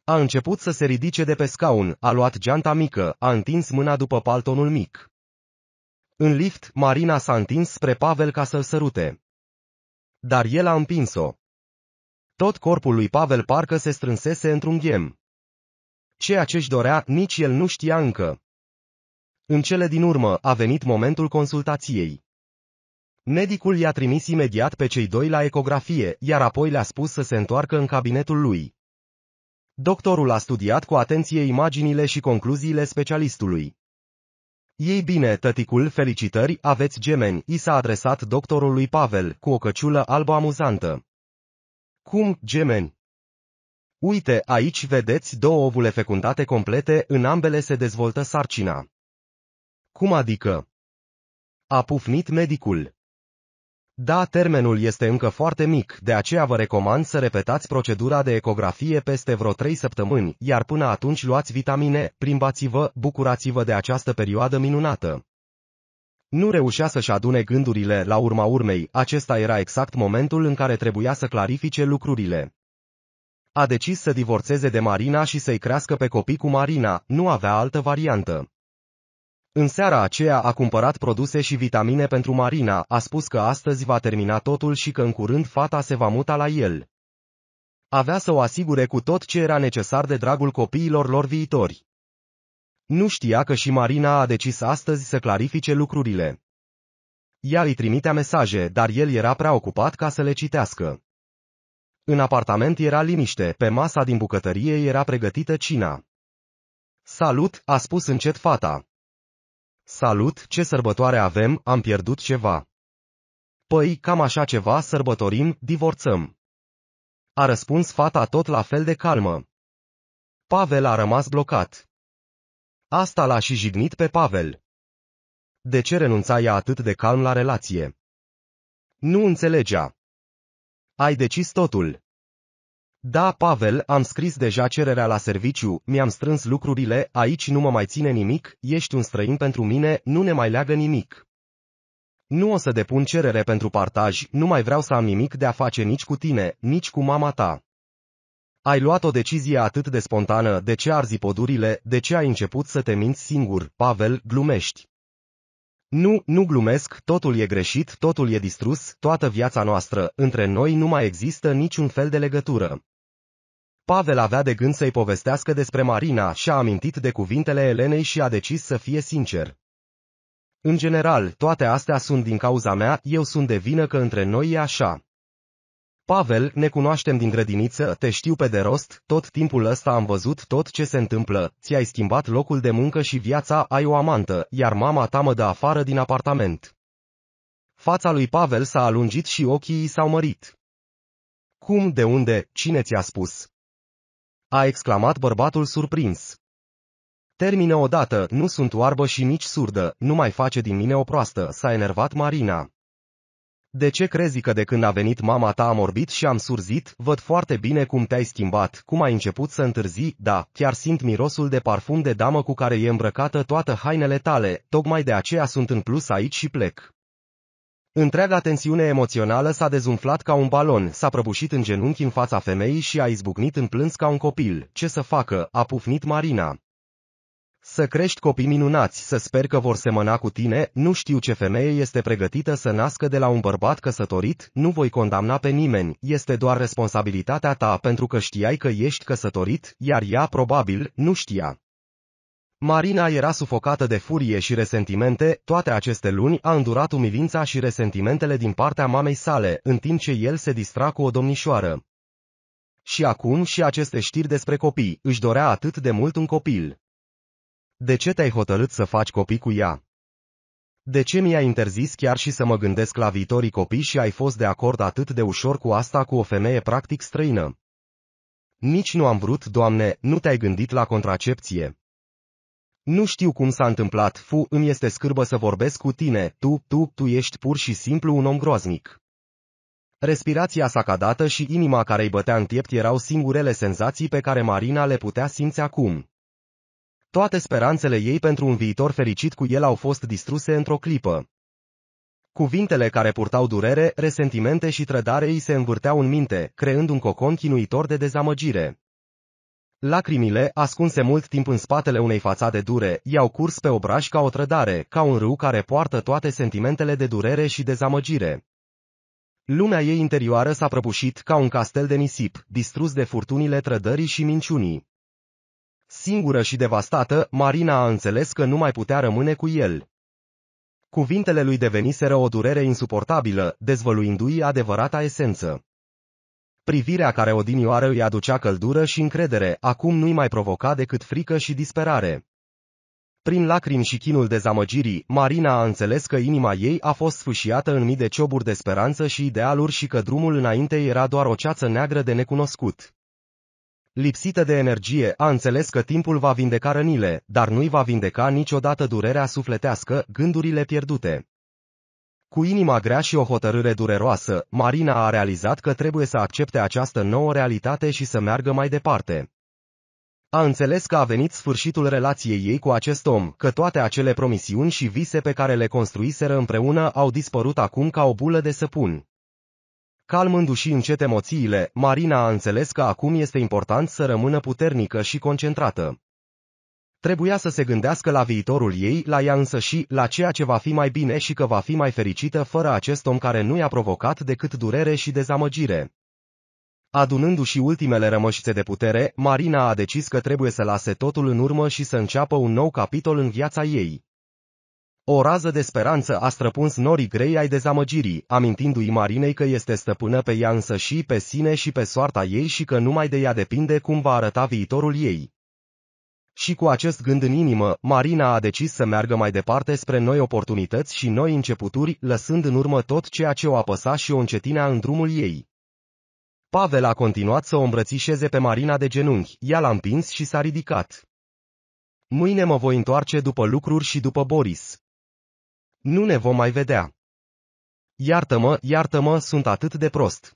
A început să se ridice de pe scaun, a luat geanta mică, a întins mâna după paltonul mic. În lift, Marina s-a întins spre Pavel ca să-l sărute. Dar el a împins-o. Tot corpul lui Pavel parcă se strânsese într-un ghem. Ceea ce-și dorea, nici el nu știa încă. În cele din urmă a venit momentul consultației. Medicul i-a trimis imediat pe cei doi la ecografie, iar apoi le-a spus să se întoarcă în cabinetul lui. Doctorul a studiat cu atenție imaginile și concluziile specialistului. Ei bine, tăticul, felicitări, aveți gemeni, i s-a adresat doctorului Pavel, cu o căciulă albă amuzantă. Cum, gemeni? Uite, aici vedeți două ovule fecundate complete, în ambele se dezvoltă sarcina. Cum adică? A pufnit medicul. Da, termenul este încă foarte mic, de aceea vă recomand să repetați procedura de ecografie peste vreo 3 săptămâni, iar până atunci luați vitamine, plimbați-vă, bucurați-vă de această perioadă minunată. Nu reușea să-și adune gândurile, la urma urmei, acesta era exact momentul în care trebuia să clarifice lucrurile. A decis să divorțeze de Marina și să-i crească pe copii cu Marina, nu avea altă variantă. În seara aceea a cumpărat produse și vitamine pentru Marina, a spus că astăzi va termina totul și că în curând fata se va muta la el. Avea să o asigure cu tot ce era necesar de dragul copiilor lor viitori. Nu știa că și Marina a decis astăzi să clarifice lucrurile. Ea îi trimitea mesaje, dar el era prea ocupat ca să le citească. În apartament era liniște, pe masa din bucătărie era pregătită cina. Salut, a spus încet fata. Salut, ce sărbătoare avem, am pierdut ceva. Păi, cam așa ceva, sărbătorim, divorțăm. A răspuns fata tot la fel de calmă. Pavel a rămas blocat. Asta l-a și jignit pe Pavel. De ce renunța ea atât de calm la relație? Nu înțelegea. Ai decis totul. Da, Pavel, am scris deja cererea la serviciu, mi-am strâns lucrurile, aici nu mă mai ține nimic, ești un străin pentru mine, nu ne mai leagă nimic. Nu o să depun cerere pentru partaj, nu mai vreau să am nimic de a face nici cu tine, nici cu mama ta. Ai luat o decizie atât de spontană, de ce arzi podurile, de ce ai început să te minți singur, Pavel, glumești. Nu, nu glumesc, totul e greșit, totul e distrus, toată viața noastră, între noi nu mai există niciun fel de legătură. Pavel avea de gând să-i povestească despre Marina și a amintit de cuvintele Elenei și a decis să fie sincer. În general, toate astea sunt din cauza mea, eu sunt de vină că între noi e așa. Pavel, ne cunoaștem din grădiniță, te știu pe de rost, tot timpul ăsta am văzut tot ce se întâmplă, ți-ai schimbat locul de muncă și viața, ai o amantă, iar mama ta mă dă afară din apartament. Fața lui Pavel s-a alungit și ochii i s-au mărit. Cum, de unde, cine ți-a spus? A exclamat bărbatul surprins. Termină odată, nu sunt oarbă și nici surdă, nu mai face din mine o proastă, s-a enervat Marina. De ce crezi că de când a venit mama ta am orbit și am surzit, văd foarte bine cum te-ai schimbat, cum ai început să întârzi, da, chiar simt mirosul de parfum de damă cu care e îmbrăcată toată hainele tale, tocmai de aceea sunt în plus aici și plec. Întreaga tensiune emoțională s-a dezumflat ca un balon, s-a prăbușit în genunchi în fața femeii și a izbucnit în plâns ca un copil. Ce să facă? A pufnit Marina. Să crești copii minunați, să sper că vor semăna cu tine, nu știu ce femeie este pregătită să nască de la un bărbat căsătorit, nu voi condamna pe nimeni, este doar responsabilitatea ta pentru că știai că ești căsătorit, iar ea probabil nu știa. Marina era sufocată de furie și resentimente, toate aceste luni a îndurat umilința și resentimentele din partea mamei sale, în timp ce el se distra cu o domnișoară. Și acum și aceste știri despre copii, își dorea atât de mult un copil. De ce te-ai hotărât să faci copii cu ea? De ce mi-ai interzis chiar și să mă gândesc la viitorii copii și ai fost de acord atât de ușor cu asta cu o femeie practic străină? Nici nu am vrut, doamne, nu te-ai gândit la contracepție. Nu știu cum s-a întâmplat, fu, îmi este scârbă să vorbesc cu tine, tu, tu, tu ești pur și simplu un om groaznic. Respirația sacadată și inima care îi bătea în piept erau singurele senzații pe care Marina le putea simți acum. Toate speranțele ei pentru un viitor fericit cu el au fost distruse într-o clipă. Cuvintele care purtau durere, resentimente și trădare îi se învârteau în minte, creând un cocon chinuitor de dezamăgire. Lacrimile, ascunse mult timp în spatele unei fațade dure, i-au curs pe obraj ca o trădare, ca un râu care poartă toate sentimentele de durere și dezamăgire. Lumea ei interioară s-a prăbușit ca un castel de nisip, distrus de furtunile trădării și minciunii. Singură și devastată, Marina a înțeles că nu mai putea rămâne cu el. Cuvintele lui deveniseră o durere insuportabilă, dezvăluindu-i adevărata esență. Privirea care odinioară îi aducea căldură și încredere, acum nu-i mai provoca decât frică și disperare. Prin lacrimi și chinul dezamăgirii, Marina a înțeles că inima ei a fost sfâșiată în mii de cioburi de speranță și idealuri și că drumul înainte era doar o ceață neagră de necunoscut. Lipsită de energie, a înțeles că timpul va vindeca rănile, dar nu-i va vindeca niciodată durerea sufletească, gândurile pierdute. Cu inima grea și o hotărâre dureroasă, Marina a realizat că trebuie să accepte această nouă realitate și să meargă mai departe. A înțeles că a venit sfârșitul relației ei cu acest om, că toate acele promisiuni și vise pe care le construiseră împreună au dispărut acum ca o bulă de săpun. Calmându-și încet emoțiile, Marina a înțeles că acum este important să rămână puternică și concentrată. Trebuia să se gândească la viitorul ei, la ea însă și la ceea ce va fi mai bine și că va fi mai fericită fără acest om care nu i-a provocat decât durere și dezamăgire. Adunându-și ultimele rămășițe de putere, Marina a decis că trebuie să lase totul în urmă și să înceapă un nou capitol în viața ei. O rază de speranță a străpuns norii grei ai dezamăgirii, amintindu-i Marinei că este stăpână pe ea însă și pe sine și pe soarta ei și că numai de ea depinde cum va arăta viitorul ei. Și cu acest gând în inimă, Marina a decis să meargă mai departe spre noi oportunități și noi începuturi, lăsând în urmă tot ceea ce o apăsa și o încetinea în drumul ei. Pavel a continuat să o îmbrățișeze pe Marina de genunchi, ea l-a împins și s-a ridicat. Mâine mă voi întoarce după lucruri și după Boris. Nu ne vom mai vedea. Iartă-mă, iartă-mă, sunt atât de prost.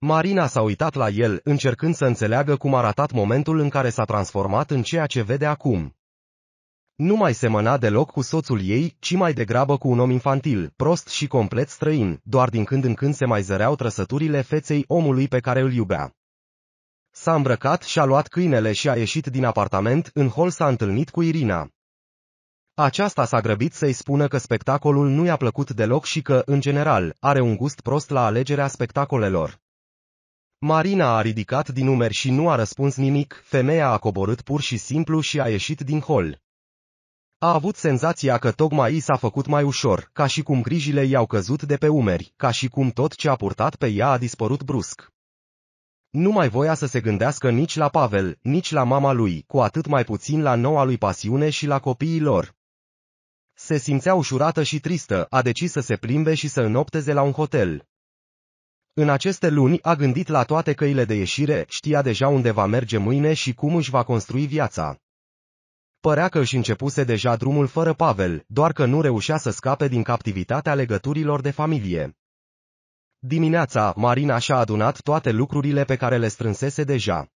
Marina s-a uitat la el, încercând să înțeleagă cum a ratat momentul în care s-a transformat în ceea ce vede acum. Nu mai semăna deloc cu soțul ei, ci mai degrabă cu un om infantil, prost și complet străin, doar din când în când se mai zăreau trăsăturile feței omului pe care îl iubea. S-a îmbrăcat și-a luat câinele și a ieșit din apartament, în hol s-a întâlnit cu Irina. Aceasta s-a grăbit să-i spună că spectacolul nu i-a plăcut deloc și că, în general, are un gust prost la alegerea spectacolelor. Marina a ridicat din umeri și nu a răspuns nimic, femeia a coborât pur și simplu și a ieșit din hol. A avut senzația că tocmai i s-a făcut mai ușor, ca și cum grijile i-au căzut de pe umeri, ca și cum tot ce a purtat pe ea a dispărut brusc. Nu mai voia să se gândească nici la Pavel, nici la mama lui, cu atât mai puțin la noua lui pasiune și la copiii lor. Se simțea ușurată și tristă, a decis să se plimbe și să înopteze la un hotel. În aceste luni a gândit la toate căile de ieșire, știa deja unde va merge mâine și cum își va construi viața. Părea că își începuse deja drumul fără Pavel, doar că nu reușea să scape din captivitatea legăturilor de familie. Dimineața, Marina și-a adunat toate lucrurile pe care le strânsese deja.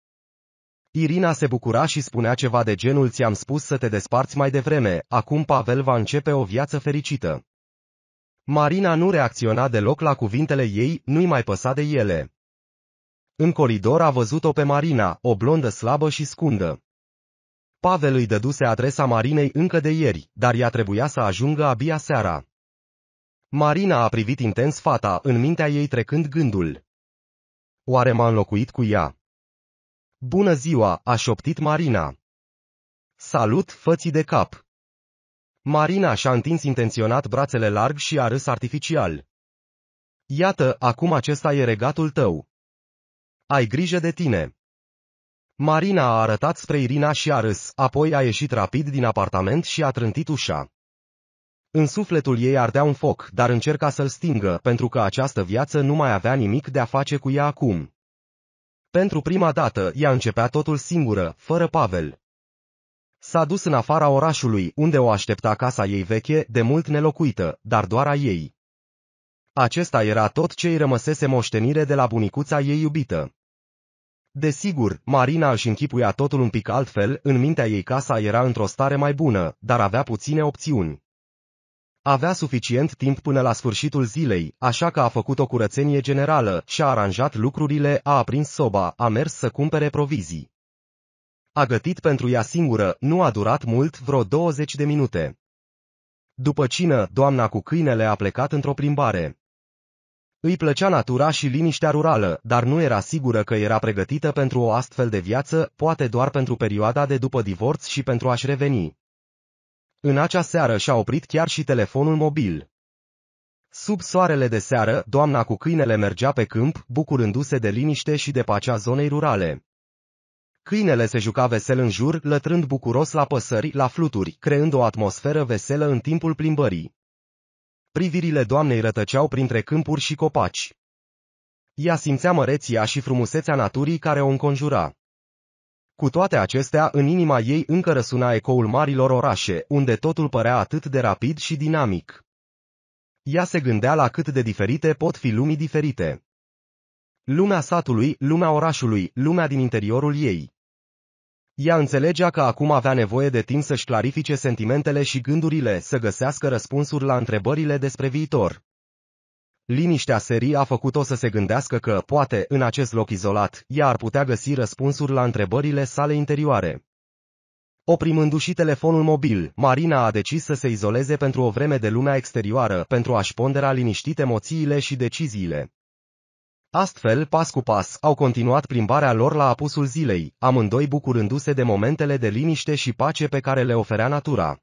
Irina se bucura și spunea ceva de genul ți-am spus să te desparți mai devreme, acum Pavel va începe o viață fericită. Marina nu reacționa deloc la cuvintele ei, nu-i mai păsa de ele. În coridor a văzut-o pe Marina, o blondă slabă și scundă. Pavel îi dăduse adresa Marinei încă de ieri, dar ea trebuia să ajungă abia seara. Marina a privit intens fata, în mintea ei trecând gândul. Oare m-a înlocuit cu ea? Bună ziua, a șoptit Marina. Salut, fății de cap. Marina și-a întins intenționat brațele larg și a râs artificial. Iată, acum acesta e regatul tău. Ai grijă de tine. Marina a arătat spre Irina și a râs, apoi a ieșit rapid din apartament și a trântit ușa. În sufletul ei ardea un foc, dar încerca să-l stingă, pentru că această viață nu mai avea nimic de a face cu ea acum. Pentru prima dată, ea începea totul singură, fără Pavel. S-a dus în afara orașului, unde o aștepta casa ei veche, de mult nelocuită, dar doar a ei. Acesta era tot ce îi rămăsese moștenire de la bunicuța ei iubită. Desigur, Marina își închipuia totul un pic altfel, în mintea ei casa era într-o stare mai bună, dar avea puține opțiuni. Avea suficient timp până la sfârșitul zilei, așa că a făcut o curățenie generală, și-a aranjat lucrurile, a aprins soba, a mers să cumpere provizii. A gătit pentru ea singură, nu a durat mult, vreo 20 de minute. După cină, doamna cu câinele a plecat într-o plimbare. Îi plăcea natura și liniștea rurală, dar nu era sigură că era pregătită pentru o astfel de viață, poate doar pentru perioada de după divorț și pentru a-și reveni. În acea seară și-a oprit chiar și telefonul mobil. Sub soarele de seară, doamna cu câinele mergea pe câmp, bucurându-se de liniște și de pacea zonei rurale. Câinele se juca vesel în jur, lătrând bucuros la păsări, la fluturi, creând o atmosferă veselă în timpul plimbării. Privirile doamnei rătăceau printre câmpuri și copaci. Ea simțea măreția și frumusețea naturii care o înconjura. Cu toate acestea, în inima ei încă răsuna ecoul marilor orașe, unde totul părea atât de rapid și dinamic. Ea se gândea la cât de diferite pot fi lumii diferite. Lumea satului, lumea orașului, lumea din interiorul ei. Ea înțelegea că acum avea nevoie de timp să-și clarifice sentimentele și gândurile, să găsească răspunsuri la întrebările despre viitor. Liniștea serii a făcut-o să se gândească că, poate, în acest loc izolat, ea ar putea găsi răspunsuri la întrebările sale interioare. Oprimându-și telefonul mobil, Marina a decis să se izoleze pentru o vreme de lumea exterioară, pentru a-și pondera liniștit emoțiile și deciziile. Astfel, pas cu pas, au continuat plimbarea lor la apusul zilei, amândoi bucurându-se de momentele de liniște și pace pe care le oferea natura.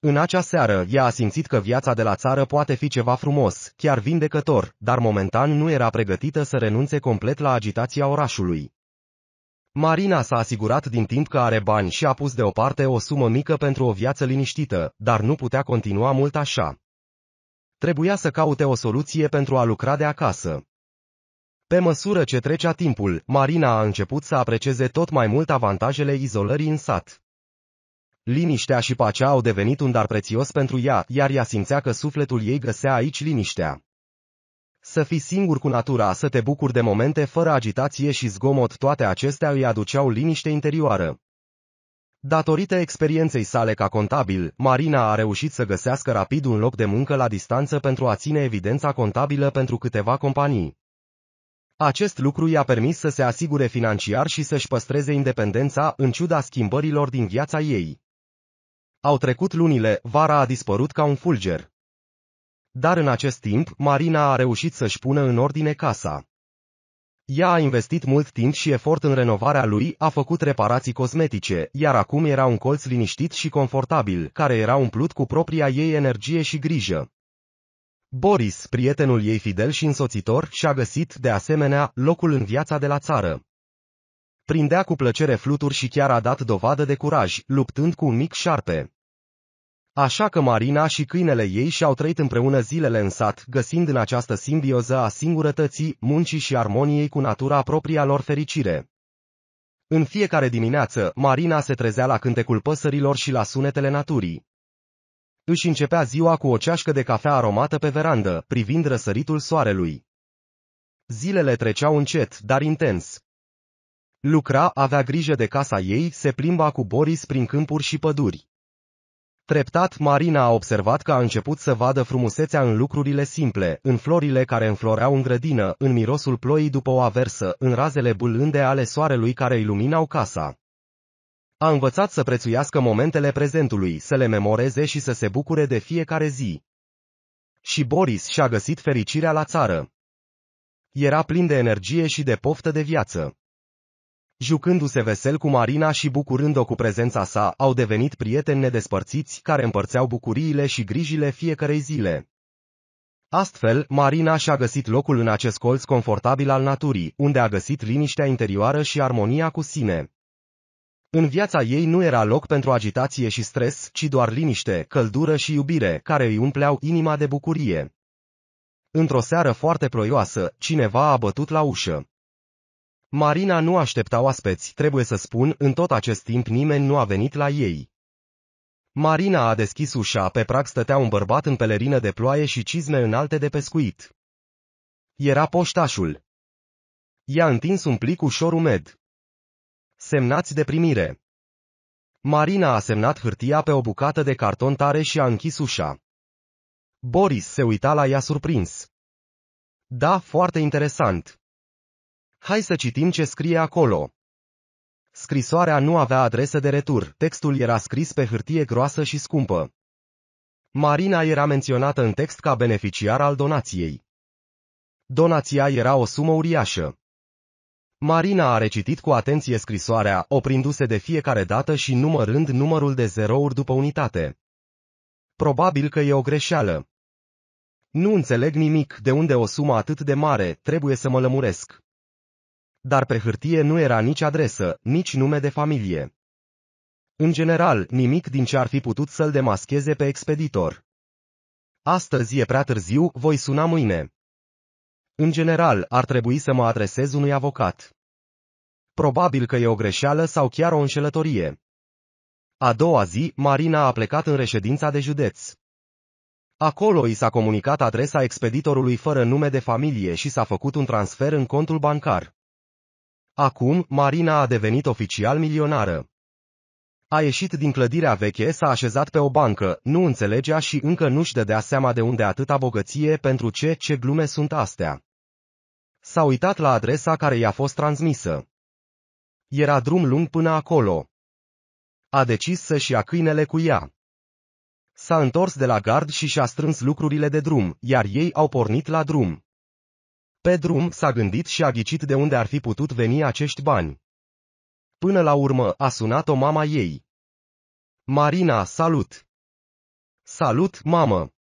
În acea seară, ea a simțit că viața de la țară poate fi ceva frumos, chiar vindecător, dar momentan nu era pregătită să renunțe complet la agitația orașului. Marina s-a asigurat din timp că are bani și a pus deoparte o sumă mică pentru o viață liniștită, dar nu putea continua mult așa. Trebuia să caute o soluție pentru a lucra de acasă. Pe măsură ce trecea timpul, Marina a început să aprecieze tot mai mult avantajele izolării în sat. Liniștea și pacea au devenit un dar prețios pentru ea, iar ea simțea că sufletul ei găsea aici liniștea. Să fii singur cu natura, să te bucuri de momente fără agitație și zgomot, toate acestea îi aduceau liniște interioară. Datorită experienței sale ca contabil, Marina a reușit să găsească rapid un loc de muncă la distanță pentru a ține evidența contabilă pentru câteva companii. Acest lucru i-a permis să se asigure financiar și să-și păstreze independența în ciuda schimbărilor din viața ei. Au trecut lunile, vara a dispărut ca un fulger. Dar în acest timp, Marina a reușit să-și pună în ordine casa. Ea a investit mult timp și efort în renovarea lui, a făcut reparații cosmetice, iar acum era un colț liniștit și confortabil, care era umplut cu propria ei energie și grijă. Boris, prietenul ei fidel și însoțitor, și-a găsit, de asemenea, locul în viața de la țară. Prindea cu plăcere fluturi și chiar a dat dovadă de curaj, luptând cu un mic șarpe. Așa că Marina și câinele ei și-au trăit împreună zilele în sat, găsind în această simbioză a singurătății, muncii și armoniei cu natura propria lor fericire. În fiecare dimineață, Marina se trezea la cântecul păsărilor și la sunetele naturii. Își începea ziua cu o ceașcă de cafea aromată pe verandă, privind răsăritul soarelui. Zilele treceau încet, dar intens. Lucra, avea grijă de casa ei, se plimba cu Boris prin câmpuri și păduri. Treptat, Marina a observat că a început să vadă frumusețea în lucrurile simple, în florile care înfloreau în grădină, în mirosul ploii după o aversă, în razele bulânde ale soarelui care iluminau casa. A învățat să prețuiască momentele prezentului, să le memoreze și să se bucure de fiecare zi. Și Boris și-a găsit fericirea la țară. Era plin de energie și de poftă de viață. Jucându-se vesel cu Marina și bucurând-o cu prezența sa, au devenit prieteni nedespărțiți care împărțeau bucuriile și grijile fiecarei zile. Astfel, Marina și-a găsit locul în acest colț confortabil al naturii, unde a găsit liniștea interioară și armonia cu sine. În viața ei nu era loc pentru agitație și stres, ci doar liniște, căldură și iubire, care îi umpleau inima de bucurie. Într-o seară foarte ploioasă, cineva a bătut la ușă. Marina nu aștepta oaspeți, trebuie să spun, în tot acest timp nimeni nu a venit la ei. Marina a deschis ușa, pe prag stătea un bărbat în pelerină de ploaie și cizme înalte de pescuit. Era poștașul. I-a întins un plic ușor umed. Semnați de primire. Marina a semnat hârtia pe o bucată de carton tare și a închis ușa. Boris se uita la ea surprins. Da, foarte interesant. Hai să citim ce scrie acolo. Scrisoarea nu avea adresă de retur, textul era scris pe hârtie groasă și scumpă. Marina era menționată în text ca beneficiar al donației. Donația era o sumă uriașă. Marina a recitit cu atenție scrisoarea, oprindu-se de fiecare dată și numărând numărul de zerouri după unitate. Probabil că e o greșeală. Nu înțeleg nimic de unde o sumă atât de mare, trebuie să mă lămuresc. Dar pe hârtie nu era nici adresă, nici nume de familie. În general, nimic din ce ar fi putut să-l demascheze pe expeditor. Astăzi e prea târziu, voi suna mâine. În general, ar trebui să mă adresez unui avocat. Probabil că e o greșeală sau chiar o înșelătorie. A doua zi, Marina a plecat în reședința de județ. Acolo i s-a comunicat adresa expeditorului fără nume de familie și s-a făcut un transfer în contul bancar. Acum, Marina a devenit oficial milionară. A ieșit din clădirea veche, s-a așezat pe o bancă, nu înțelegea și încă nu-și dădea seama de unde atâta bogăție pentru ce, ce glume sunt astea. S-a uitat la adresa care i-a fost transmisă. Era drum lung până acolo. A decis să-și ia câinele cu ea. S-a întors de la gard și și-a strâns lucrurile de drum, iar ei au pornit la drum. Pe drum s-a gândit și a ghicit de unde ar fi putut veni acești bani. Până la urmă a sunat-o mama ei. Marina, salut! Salut, mamă!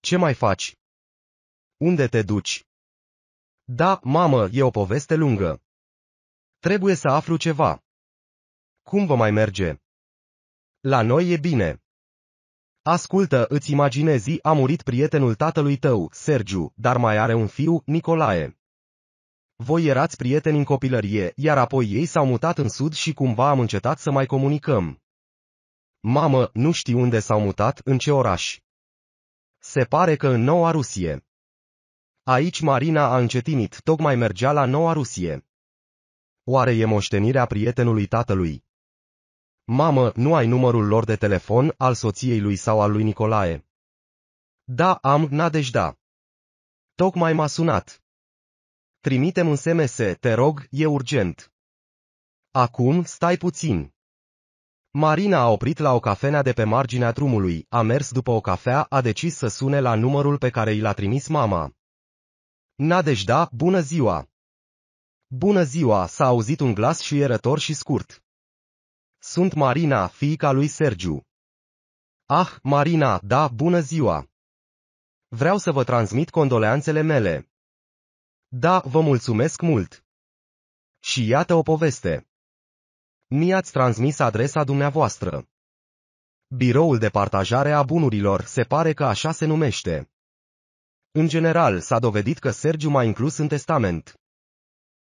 Ce mai faci? Unde te duci? Da, mamă, e o poveste lungă. Trebuie să aflu ceva. Cum vă mai merge? La noi e bine. Ascultă, îți imaginezi, a murit prietenul tatălui tău, Sergiu, dar mai are un fiu, Nicolae. Voi erați prieteni în copilărie, iar apoi ei s-au mutat în sud și cumva am încetat să mai comunicăm. Mamă, nu știu unde s-au mutat, în ce oraș. Se pare că în Noua Rusie. Aici Marina a încetinit, tocmai mergea la Noua Rusie. Oare e moștenirea prietenului tatălui? Mamă, nu ai numărul lor de telefon, al soției lui sau al lui Nicolae? Da, am, Nadejda. Tocmai m-a sunat. Trimitem un SMS, te rog, e urgent. Acum, stai puțin. Marina a oprit la o cafenea de pe marginea drumului, a mers după o cafea, a decis să sune la numărul pe care i l-a trimis mama. Nadejda, bună ziua! Bună ziua, s-a auzit un glas șuierător și scurt. Sunt Marina, fiica lui Sergiu. Ah, Marina, da, bună ziua! Vreau să vă transmit condoleanțele mele. Da, vă mulțumesc mult. Și iată o poveste. Mi-ați transmis adresa dumneavoastră. Biroul de partajare a bunurilor se pare că așa se numește. În general, s-a dovedit că Sergiu m-a inclus în testament.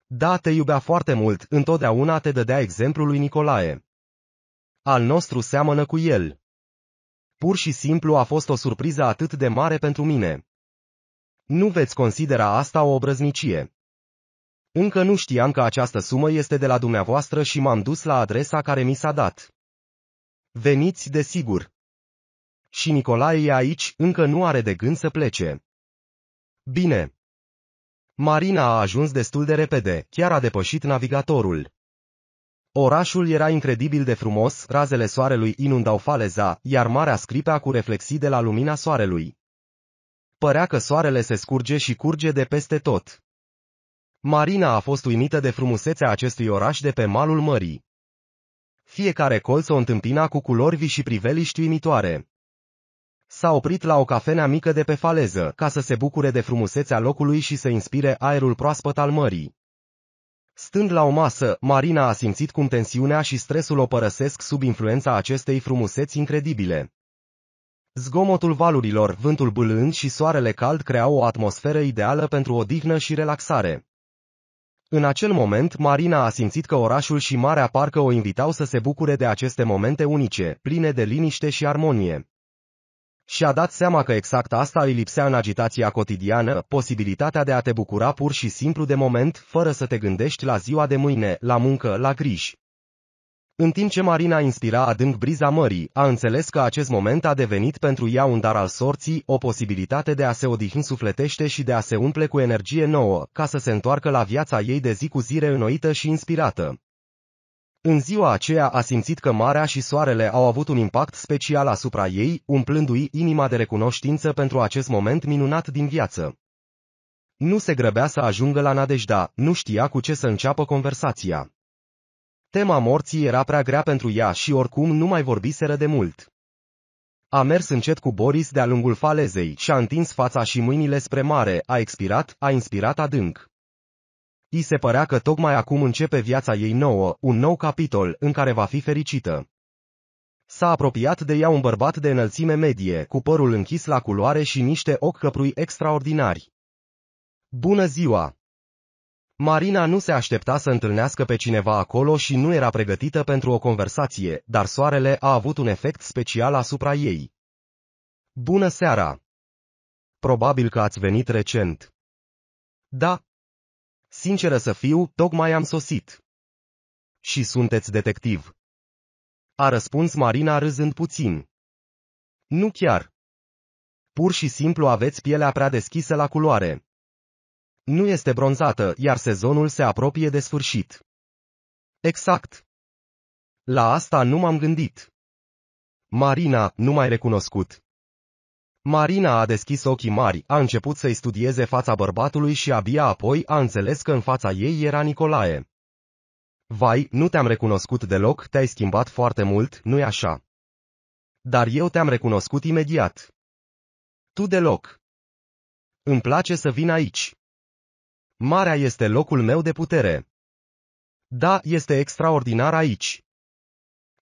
Da, te iubea foarte mult, întotdeauna te dădea exemplul lui Nicolae. Al nostru seamănă cu el. Pur și simplu a fost o surpriză atât de mare pentru mine. Nu veți considera asta o obrăznicie. Încă nu știam că această sumă este de la dumneavoastră și m-am dus la adresa care mi s-a dat. Veniți, desigur. Și Nicolae e aici, încă nu are de gând să plece. Bine. Marina a ajuns destul de repede, chiar a depășit navigatorul. Orașul era incredibil de frumos, razele soarelui inundau faleza, iar marea scripea cu reflexii de la lumina soarelui. Părea că soarele se scurge și curge de peste tot. Marina a fost uimită de frumusețea acestui oraș de pe malul mării. Fiecare colț o întâmpina cu culori vii și priveliști uimitoare. S-a oprit la o cafenea mică de pe faleză, ca să se bucure de frumusețea locului și să inspire aerul proaspăt al mării. Stând la o masă, Marina a simțit cum tensiunea și stresul o părăsesc sub influența acestei frumuseți incredibile. Zgomotul valurilor, vântul bâlând și soarele cald creau o atmosferă ideală pentru odihnă și relaxare. În acel moment, Marina a simțit că orașul și marea parcă o invitau să se bucure de aceste momente unice, pline de liniște și armonie. Și-a dat seama că exact asta îi lipsea în agitația cotidiană, posibilitatea de a te bucura pur și simplu de moment, fără să te gândești la ziua de mâine, la muncă, la griji. În timp ce Marina inspira adânc briza mării, a înțeles că acest moment a devenit pentru ea un dar al sorții, o posibilitate de a se odihni sufletește și de a se umple cu energie nouă, ca să se întoarcă la viața ei de zi cu zi reînnoită și inspirată. În ziua aceea a simțit că marea și soarele au avut un impact special asupra ei, umplându-i inima de recunoștință pentru acest moment minunat din viață. Nu se grăbea să ajungă la Nadejda, nu știa cu ce să înceapă conversația. Tema morții era prea grea pentru ea și oricum nu mai vorbiseră de mult. A mers încet cu Boris de-a lungul falezei și-a întins fața și mâinile spre mare, a expirat, a inspirat adânc. I se părea că tocmai acum începe viața ei nouă, un nou capitol, în care va fi fericită. S-a apropiat de ea un bărbat de înălțime medie, cu părul închis la culoare și niște ochi căprui extraordinari. Bună ziua! Marina nu se aștepta să întâlnească pe cineva acolo și nu era pregătită pentru o conversație, dar soarele a avut un efect special asupra ei. Bună seara! Probabil că ați venit recent. Da. Sinceră să fiu, tocmai am sosit. Și sunteți detectiv. A răspuns Marina râzând puțin. Nu chiar. Pur și simplu aveți pielea prea deschisă la culoare. Nu este bronzată, iar sezonul se apropie de sfârșit. Exact. La asta nu m-am gândit. Marina, nu mai recunoscut. Marina a deschis ochii mari, a început să-i studieze fața bărbatului și abia apoi a înțeles că în fața ei era Nicolae. Vai, nu te-am recunoscut deloc, te-ai schimbat foarte mult, nu-i așa? Dar eu te-am recunoscut imediat. Tu deloc. Îmi place să vin aici. Marea este locul meu de putere. Da, este extraordinar aici.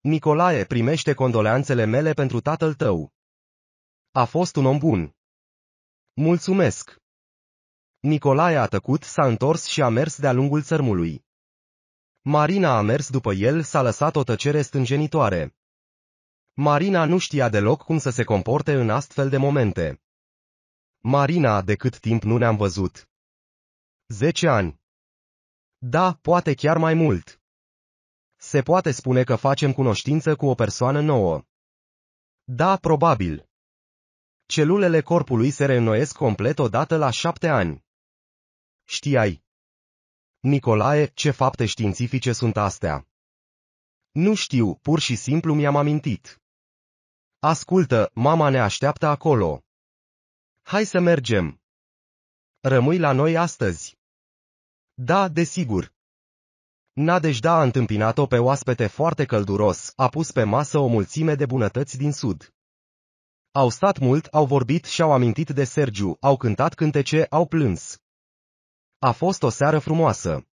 Nicolae primește condoleanțele mele pentru tatăl tău. A fost un om bun. Mulțumesc. Nicolae a tăcut, s-a întors și a mers de-a lungul țărmului. Marina a mers după el, s-a lăsat o tăcere stânjenitoare. Marina nu știa deloc cum să se comporte în astfel de momente. Marina, de cât timp nu ne-am văzut. Zece ani. Da, poate chiar mai mult. Se poate spune că facem cunoștință cu o persoană nouă. Da, probabil. Celulele corpului se reînnoiesc complet odată la șapte ani. Știai. Nicolae, ce fapte științifice sunt astea? Nu știu, pur și simplu mi-am amintit. Ascultă, mama ne așteaptă acolo. Hai să mergem. Rămâi la noi astăzi. Da, desigur. Nadejda a întâmpinat-o pe oaspete foarte călduros, a pus pe masă o mulțime de bunătăți din sud. Au stat mult, au vorbit și au amintit de Sergiu, au cântat cântece, au plâns. A fost o seară frumoasă.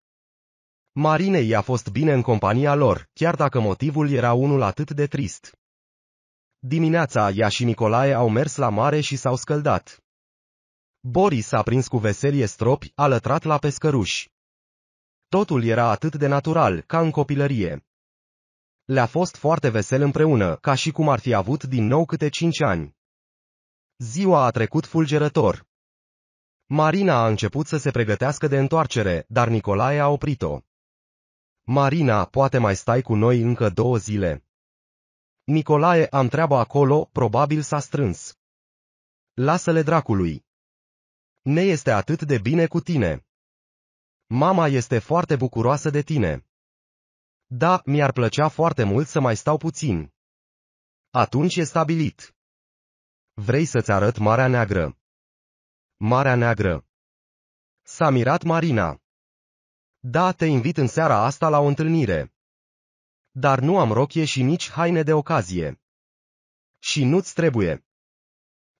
Marinei i-a fost bine în compania lor, chiar dacă motivul era unul atât de trist. Dimineața, ea și Nicolae au mers la mare și s-au scăldat. Boris a prins cu veselie stropi, a lătrat la pescăruși. Totul era atât de natural, ca în copilărie. Le-a fost foarte vesel împreună, ca și cum ar fi avut din nou câte cinci ani. Ziua a trecut fulgerător. Marina a început să se pregătească de întoarcere, dar Nicolae a oprit-o. Marina, poate mai stai cu noi încă două zile. Nicolae, am treabă acolo, probabil s-a strâns. Lasă-le dracului. Ne este atât de bine cu tine. Mama este foarte bucuroasă de tine. Da, mi-ar plăcea foarte mult să mai stau puțin. Atunci e stabilit. Vrei să-ți arăt Marea Neagră? Marea Neagră. S-a mirat Marina. Da, te invit în seara asta la o întâlnire. Dar nu am rochie și nici haine de ocazie. Și nu-ți trebuie.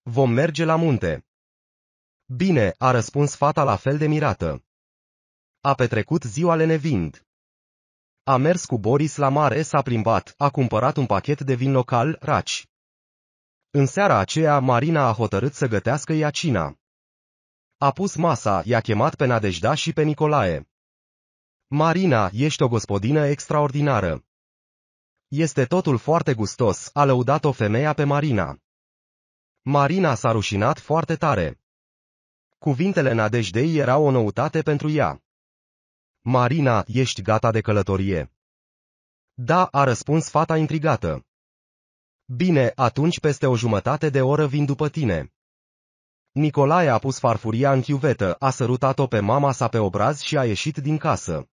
Vom merge la munte. Bine, a răspuns fata la fel de mirată. A petrecut ziua lenevind. A mers cu Boris la mare, s-a plimbat, a cumpărat un pachet de vin local, raci. În seara aceea, Marina a hotărât să gătească ea cina. A pus masa, i-a chemat pe Nadejda și pe Nicolae. Marina, ești o gospodină extraordinară. Este totul foarte gustos, a lăudat-o femeia pe Marina. Marina s-a rușinat foarte tare. Cuvintele Nadejdei erau o noutate pentru ea. Marina, ești gata de călătorie? Da, a răspuns fata intrigată. Bine, atunci peste o jumătate de oră vin după tine. Nicolae a pus farfuria în chiuvetă, a sărutat-o pe mama sa pe obraz și a ieșit din casă.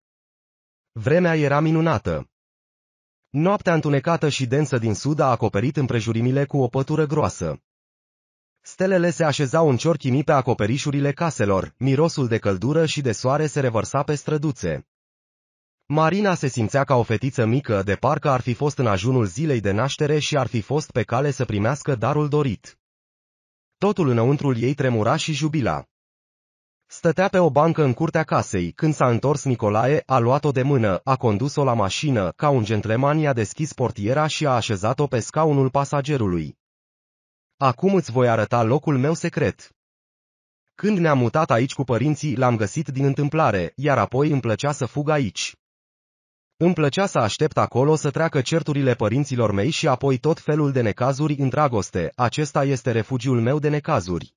Vremea era minunată. Noaptea întunecată și densă din sud a acoperit împrejurimile cu o pătură groasă. Stelele se așezau în ciorchimii pe acoperișurile caselor, mirosul de căldură și de soare se revărsa pe străduțe. Marina se simțea ca o fetiță mică, de parcă ar fi fost în ajunul zilei de naștere și ar fi fost pe cale să primească darul dorit. Totul înăuntrul ei tremura și jubila. Stătea pe o bancă în curtea casei, când s-a întors Nicolae, a luat-o de mână, a condus-o la mașină, ca un gentleman i-a deschis portiera și a așezat-o pe scaunul pasagerului. Acum îți voi arăta locul meu secret. Când ne-am mutat aici cu părinții, l-am găsit din întâmplare, iar apoi îmi plăcea să fug aici. Îmi plăcea să aștept acolo să treacă certurile părinților mei și apoi tot felul de necazuri în dragoste, acesta este refugiul meu de necazuri.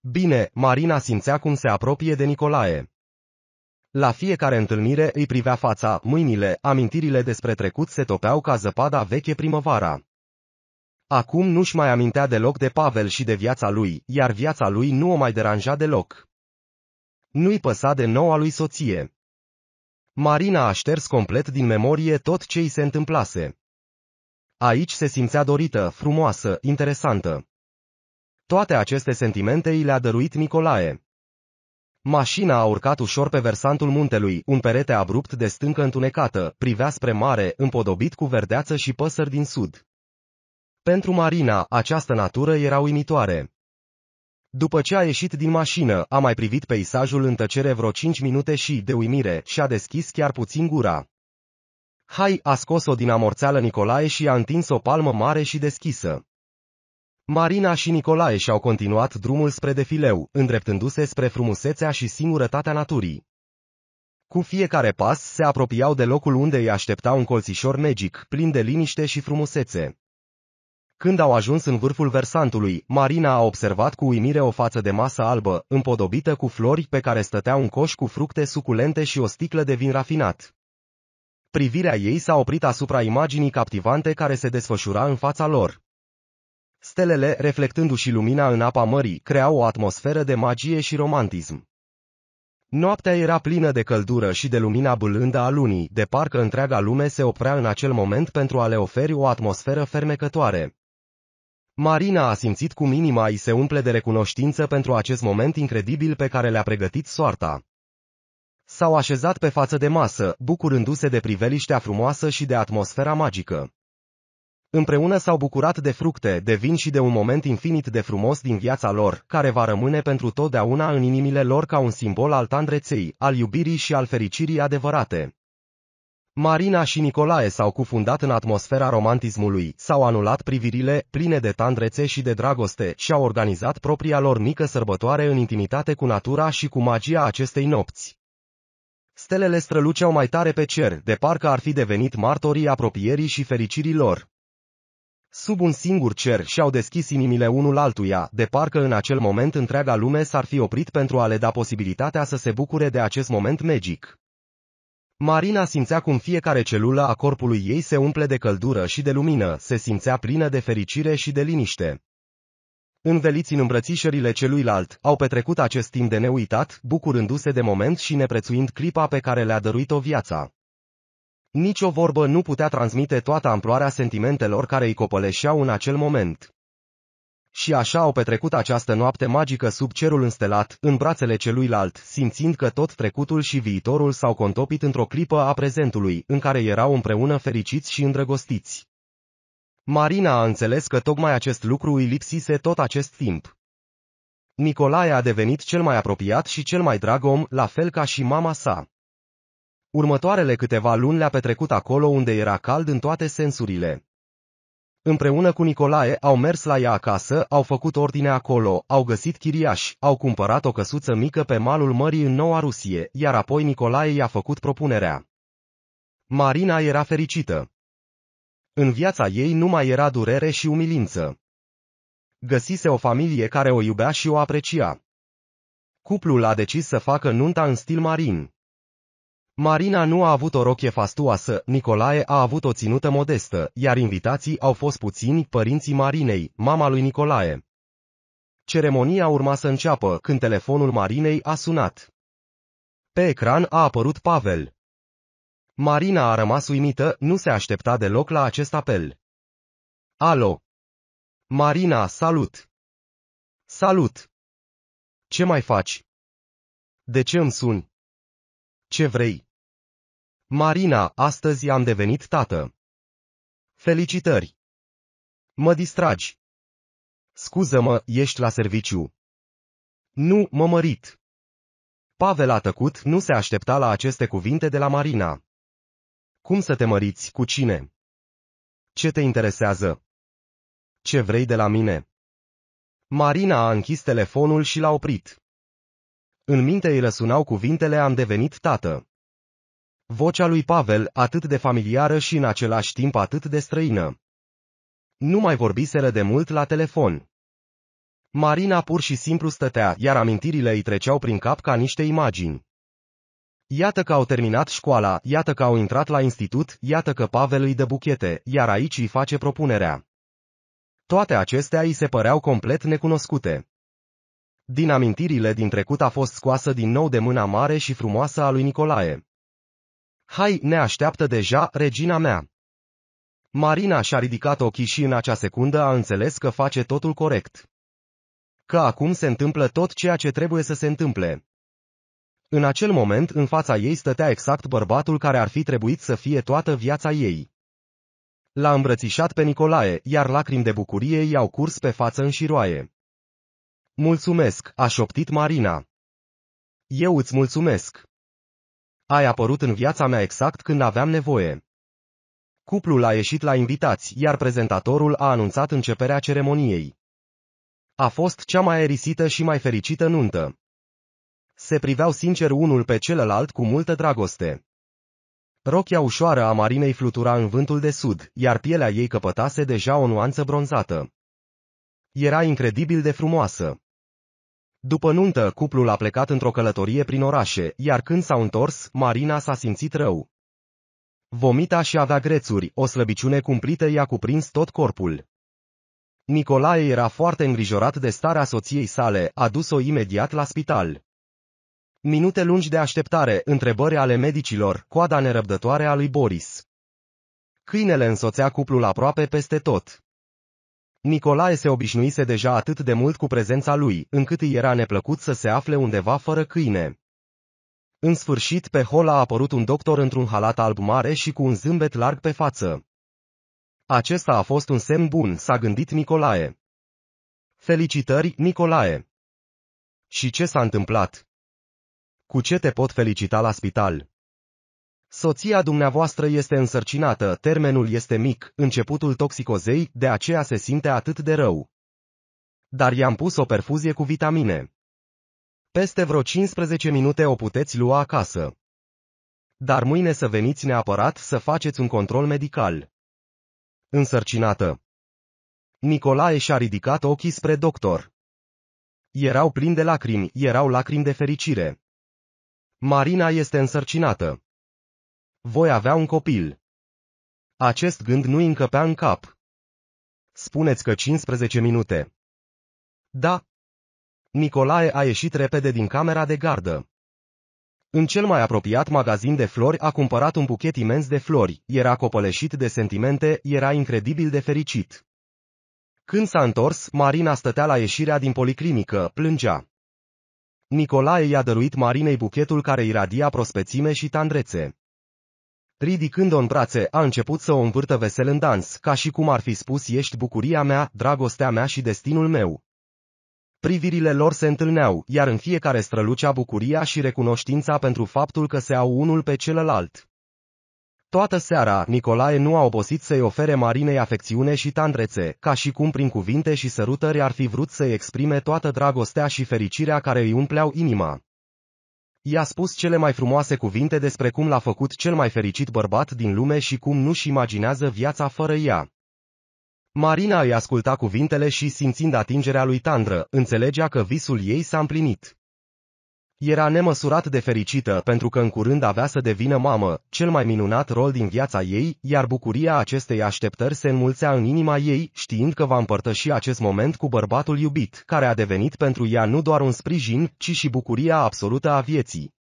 Bine, Marina simțea cum se apropie de Nicolae. La fiecare întâlnire îi privea fața, mâinile, amintirile despre trecut se topeau ca zăpada veche primăvara. Acum nu-și mai amintea deloc de Pavel și de viața lui, iar viața lui nu o mai deranja deloc. Nu-i păsa de noua lui soție. Marina a șters complet din memorie tot ce i se întâmplase. Aici se simțea dorită, frumoasă, interesantă. Toate aceste sentimente i le-a dăruit Nicolae. Mașina a urcat ușor pe versantul muntelui, un perete abrupt de stâncă întunecată, privea spre mare, împodobit cu verdeață și păsări din sud. Pentru Marina, această natură era uimitoare. După ce a ieșit din mașină, a mai privit peisajul în tăcere vreo cinci minute și, de uimire, și-a deschis chiar puțin gura. Hai, a scos-o din amorțeală Nicolae și a întins o palmă mare și deschisă. Marina și Nicolae și-au continuat drumul spre defileu, îndreptându-se spre frumusețea și singurătatea naturii. Cu fiecare pas se apropiau de locul unde îi aștepta un colțișor magic, plin de liniște și frumusețe. Când au ajuns în vârful versantului, Marina a observat cu uimire o față de masă albă, împodobită cu flori pe care stătea un coș cu fructe suculente și o sticlă de vin rafinat. Privirea ei s-a oprit asupra imaginii captivante care se desfășura în fața lor. Stelele, reflectându-și lumina în apa mării, creau o atmosferă de magie și romantism. Noaptea era plină de căldură și de lumina bâlândă a lunii, de parcă întreaga lume se oprea în acel moment pentru a le oferi o atmosferă fermecătoare. Marina a simțit cum inima îi se umple de recunoștință pentru acest moment incredibil pe care le-a pregătit soarta. S-au așezat pe față de masă, bucurându-se de priveliștea frumoasă și de atmosfera magică. Împreună s-au bucurat de fructe, de vin și de un moment infinit de frumos din viața lor, care va rămâne pentru totdeauna în inimile lor ca un simbol al tandreței, al iubirii și al fericirii adevărate. Marina și Nicolae s-au cufundat în atmosfera romantismului, s-au anulat privirile, pline de tandrețe și de dragoste, și au organizat propria lor mică sărbătoare în intimitate cu natura și cu magia acestei nopți. Stelele străluceau mai tare pe cer, de parcă ar fi devenit martorii apropierii și fericirii lor. Sub un singur cer și-au deschis inimile unul altuia, de parcă în acel moment întreaga lume s-ar fi oprit pentru a le da posibilitatea să se bucure de acest moment magic. Marina simțea cum fiecare celulă a corpului ei se umple de căldură și de lumină, se simțea plină de fericire și de liniște. Înveliți în îmbrățișările celuilalt, au petrecut acest timp de neuitat, bucurându-se de moment și neprețuind clipa pe care le-a dăruit-o viața. Nici o vorbă nu putea transmite toată amploarea sentimentelor care îi copăleșeau în acel moment. Și așa au petrecut această noapte magică sub cerul înstelat, în brațele celuilalt, simțind că tot trecutul și viitorul s-au contopit într-o clipă a prezentului, în care erau împreună fericiți și îndrăgostiți. Marina a înțeles că tocmai acest lucru îi lipsise tot acest timp. Nicolae a devenit cel mai apropiat și cel mai drag om, la fel ca și mama sa. Următoarele câteva luni le-a petrecut acolo unde era cald în toate sensurile. Împreună cu Nicolae au mers la ea acasă, au făcut ordine acolo, au găsit chiriași, au cumpărat o căsuță mică pe malul mării în Noua Rusie, iar apoi Nicolae i-a făcut propunerea. Marina era fericită. În viața ei nu mai era durere și umilință. Găsise o familie care o iubea și o aprecia. Cuplul a decis să facă nunta în stil marin. Marina nu a avut o rochie fastuoasă, Nicolae a avut o ținută modestă, iar invitații au fost puțini, părinții Marinei, mama lui Nicolae. Ceremonia urma să înceapă când telefonul Marinei a sunat. Pe ecran a apărut Pavel. Marina a rămas uimită, nu se aștepta deloc la acest apel. Alo! Marina, salut! Salut! Ce mai faci? De ce îmi suni? Ce vrei? Marina, astăzi am devenit tată. Felicitări! Mă distragi. Scuză-mă, ești la serviciu. Nu, mă mărit. Pavel a tăcut, nu se aștepta la aceste cuvinte de la Marina. Cum să te măriți, cu cine? Ce te interesează? Ce vrei de la mine? Marina a închis telefonul și l-a oprit. În minte îi răsunau cuvintele am devenit tată. Vocea lui Pavel, atât de familiară și în același timp atât de străină. Nu mai vorbiseră de mult la telefon. Marina pur și simplu stătea, iar amintirile îi treceau prin cap ca niște imagini. Iată că au terminat școala, iată că au intrat la institut, iată că Pavel îi dă buchete, iar aici îi face propunerea. Toate acestea îi se păreau complet necunoscute. Din amintirile din trecut a fost scoasă din nou de mâna mare și frumoasă a lui Nicolae. Hai, ne așteaptă deja, regina mea. Marina și-a ridicat ochii și în acea secundă a înțeles că face totul corect. Că acum se întâmplă tot ceea ce trebuie să se întâmple. În acel moment, în fața ei stătea exact bărbatul care ar fi trebuit să fie toată viața ei. L-a îmbrățișat pe Nicolae, iar lacrimi de bucurie i-au curs pe față în șiroaie. Mulțumesc, a șoptit Marina. Eu îți mulțumesc. Ai apărut în viața mea exact când aveam nevoie. Cuplul a ieșit la invitați, iar prezentatorul a anunțat începerea ceremoniei. A fost cea mai erisită și mai fericită nuntă. Se priveau sincer unul pe celălalt cu multă dragoste. Rochia ușoară a Marinei flutura în vântul de sud, iar pielea ei căpătase deja o nuanță bronzată. Era incredibil de frumoasă. După nuntă, cuplul a plecat într-o călătorie prin orașe, iar când s-au întors, Marina s-a simțit rău. Vomita și avea grețuri, o slăbiciune cumplită i-a cuprins tot corpul. Nicolae era foarte îngrijorat de starea soției sale, a dus-o imediat la spital. Minute lungi de așteptare, întrebări ale medicilor, coada nerăbdătoare a lui Boris. Câinele însoțea cuplul aproape peste tot. Nicolae se obișnuise deja atât de mult cu prezența lui, încât îi era neplăcut să se afle undeva fără câine. În sfârșit, pe hol a apărut un doctor într-un halat alb mare și cu un zâmbet larg pe față. Acesta a fost un semn bun, s-a gândit Nicolae. Felicitări, Nicolae! Și ce s-a întâmplat? Cu ce te pot felicita la spital? Soția dumneavoastră este însărcinată, termenul este mic, începutul toxicozei, de aceea se simte atât de rău. Dar i-am pus o perfuzie cu vitamine. Peste vreo 15 minute o puteți lua acasă. Dar mâine să veniți neapărat să faceți un control medical. Însărcinată. Nicolae și-a ridicat ochii spre doctor. Erau plini de lacrimi, erau lacrimi de fericire. Marina este însărcinată. Voi avea un copil. Acest gând nu încăpea în cap. Spuneți că 15 minute. Da. Nicolae a ieșit repede din camera de gardă. În cel mai apropiat magazin de flori a cumpărat un buchet imens de flori, era copăleșit de sentimente, era incredibil de fericit. Când s-a întors, Marina stătea la ieșirea din policlinică, plângea. Nicolae i-a dăruit Marinei buchetul care iradia prospețime și tandrețe. Ridicând-o în brațe, a început să o învârtă vesel în dans, ca și cum ar fi spus ești bucuria mea, dragostea mea și destinul meu. Privirile lor se întâlneau, iar în fiecare strălucea bucuria și recunoștința pentru faptul că se au unul pe celălalt. Toată seara, Nicolae nu a obosit să-i ofere Marinei afecțiune și tandrețe, ca și cum prin cuvinte și sărutări ar fi vrut să-i exprime toată dragostea și fericirea care îi umpleau inima. I-a spus cele mai frumoase cuvinte despre cum l-a făcut cel mai fericit bărbat din lume și cum nu-și imaginează viața fără ea. Marina îi asculta cuvintele și, simțind atingerea lui Tandră, înțelegea că visul ei s-a împlinit. Era nemăsurat de fericită pentru că în curând avea să devină mamă, cel mai minunat rol din viața ei, iar bucuria acestei așteptări se înmulțea în inima ei, știind că va împărtăși acest moment cu bărbatul iubit, care a devenit pentru ea nu doar un sprijin, ci și bucuria absolută a vieții.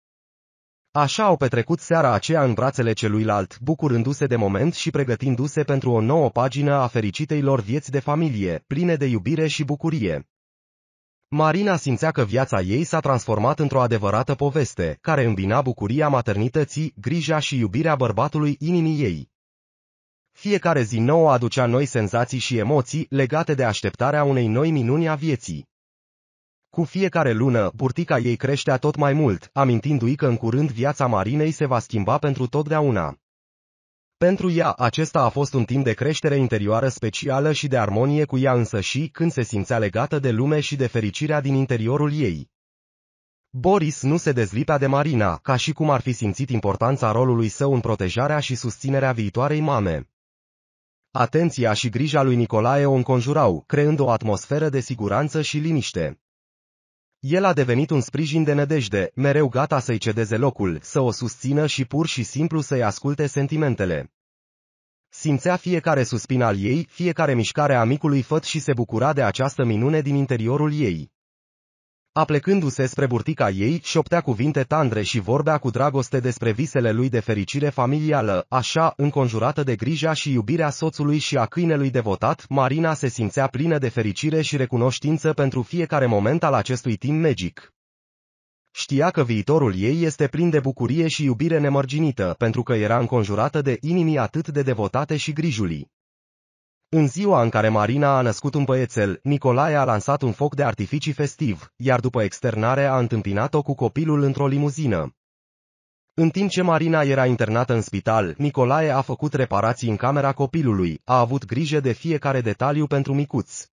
Așa au petrecut seara aceea în brațele celuilalt, bucurându-se de moment și pregătindu-se pentru o nouă pagină a fericitei lor vieți de familie, pline de iubire și bucurie. Marina simțea că viața ei s-a transformat într-o adevărată poveste, care îmbina bucuria maternității, grija și iubirea bărbatului inimii ei. Fiecare zi nouă aducea noi senzații și emoții legate de așteptarea unei noi minuni a vieții. Cu fiecare lună, burtica ei creștea tot mai mult, amintindu-i că în curând viața Marinei se va schimba pentru totdeauna. Pentru ea, acesta a fost un timp de creștere interioară specială și de armonie cu ea însă și când se simțea legată de lume și de fericirea din interiorul ei. Boris nu se dezlipea de Marina, ca și cum ar fi simțit importanța rolului său în protejarea și susținerea viitoarei mame. Atenția și grija lui Nicolae o înconjurau, creând o atmosferă de siguranță și liniște. El a devenit un sprijin de nădejde, mereu gata să-i cedeze locul, să o susțină și pur și simplu să-i asculte sentimentele. Simțea fiecare suspin al ei, fiecare mișcare a micului făt și se bucura de această minune din interiorul ei. Aplecându-se spre burtica ei, șoptea cuvinte tandre și vorbea cu dragoste despre visele lui de fericire familială, așa, înconjurată de grija și iubirea soțului și a câinelui devotat, Marina se simțea plină de fericire și recunoștință pentru fiecare moment al acestui timp magic. Știa că viitorul ei este plin de bucurie și iubire nemărginită, pentru că era înconjurată de inimii atât de devotate și grijulii. În ziua în care Marina a născut un băiețel, Nicolae a lansat un foc de artificii festiv, iar după externare a întâmpinat-o cu copilul într-o limuzină. În timp ce Marina era internată în spital, Nicolae a făcut reparații în camera copilului, a avut grijă de fiecare detaliu pentru micuț.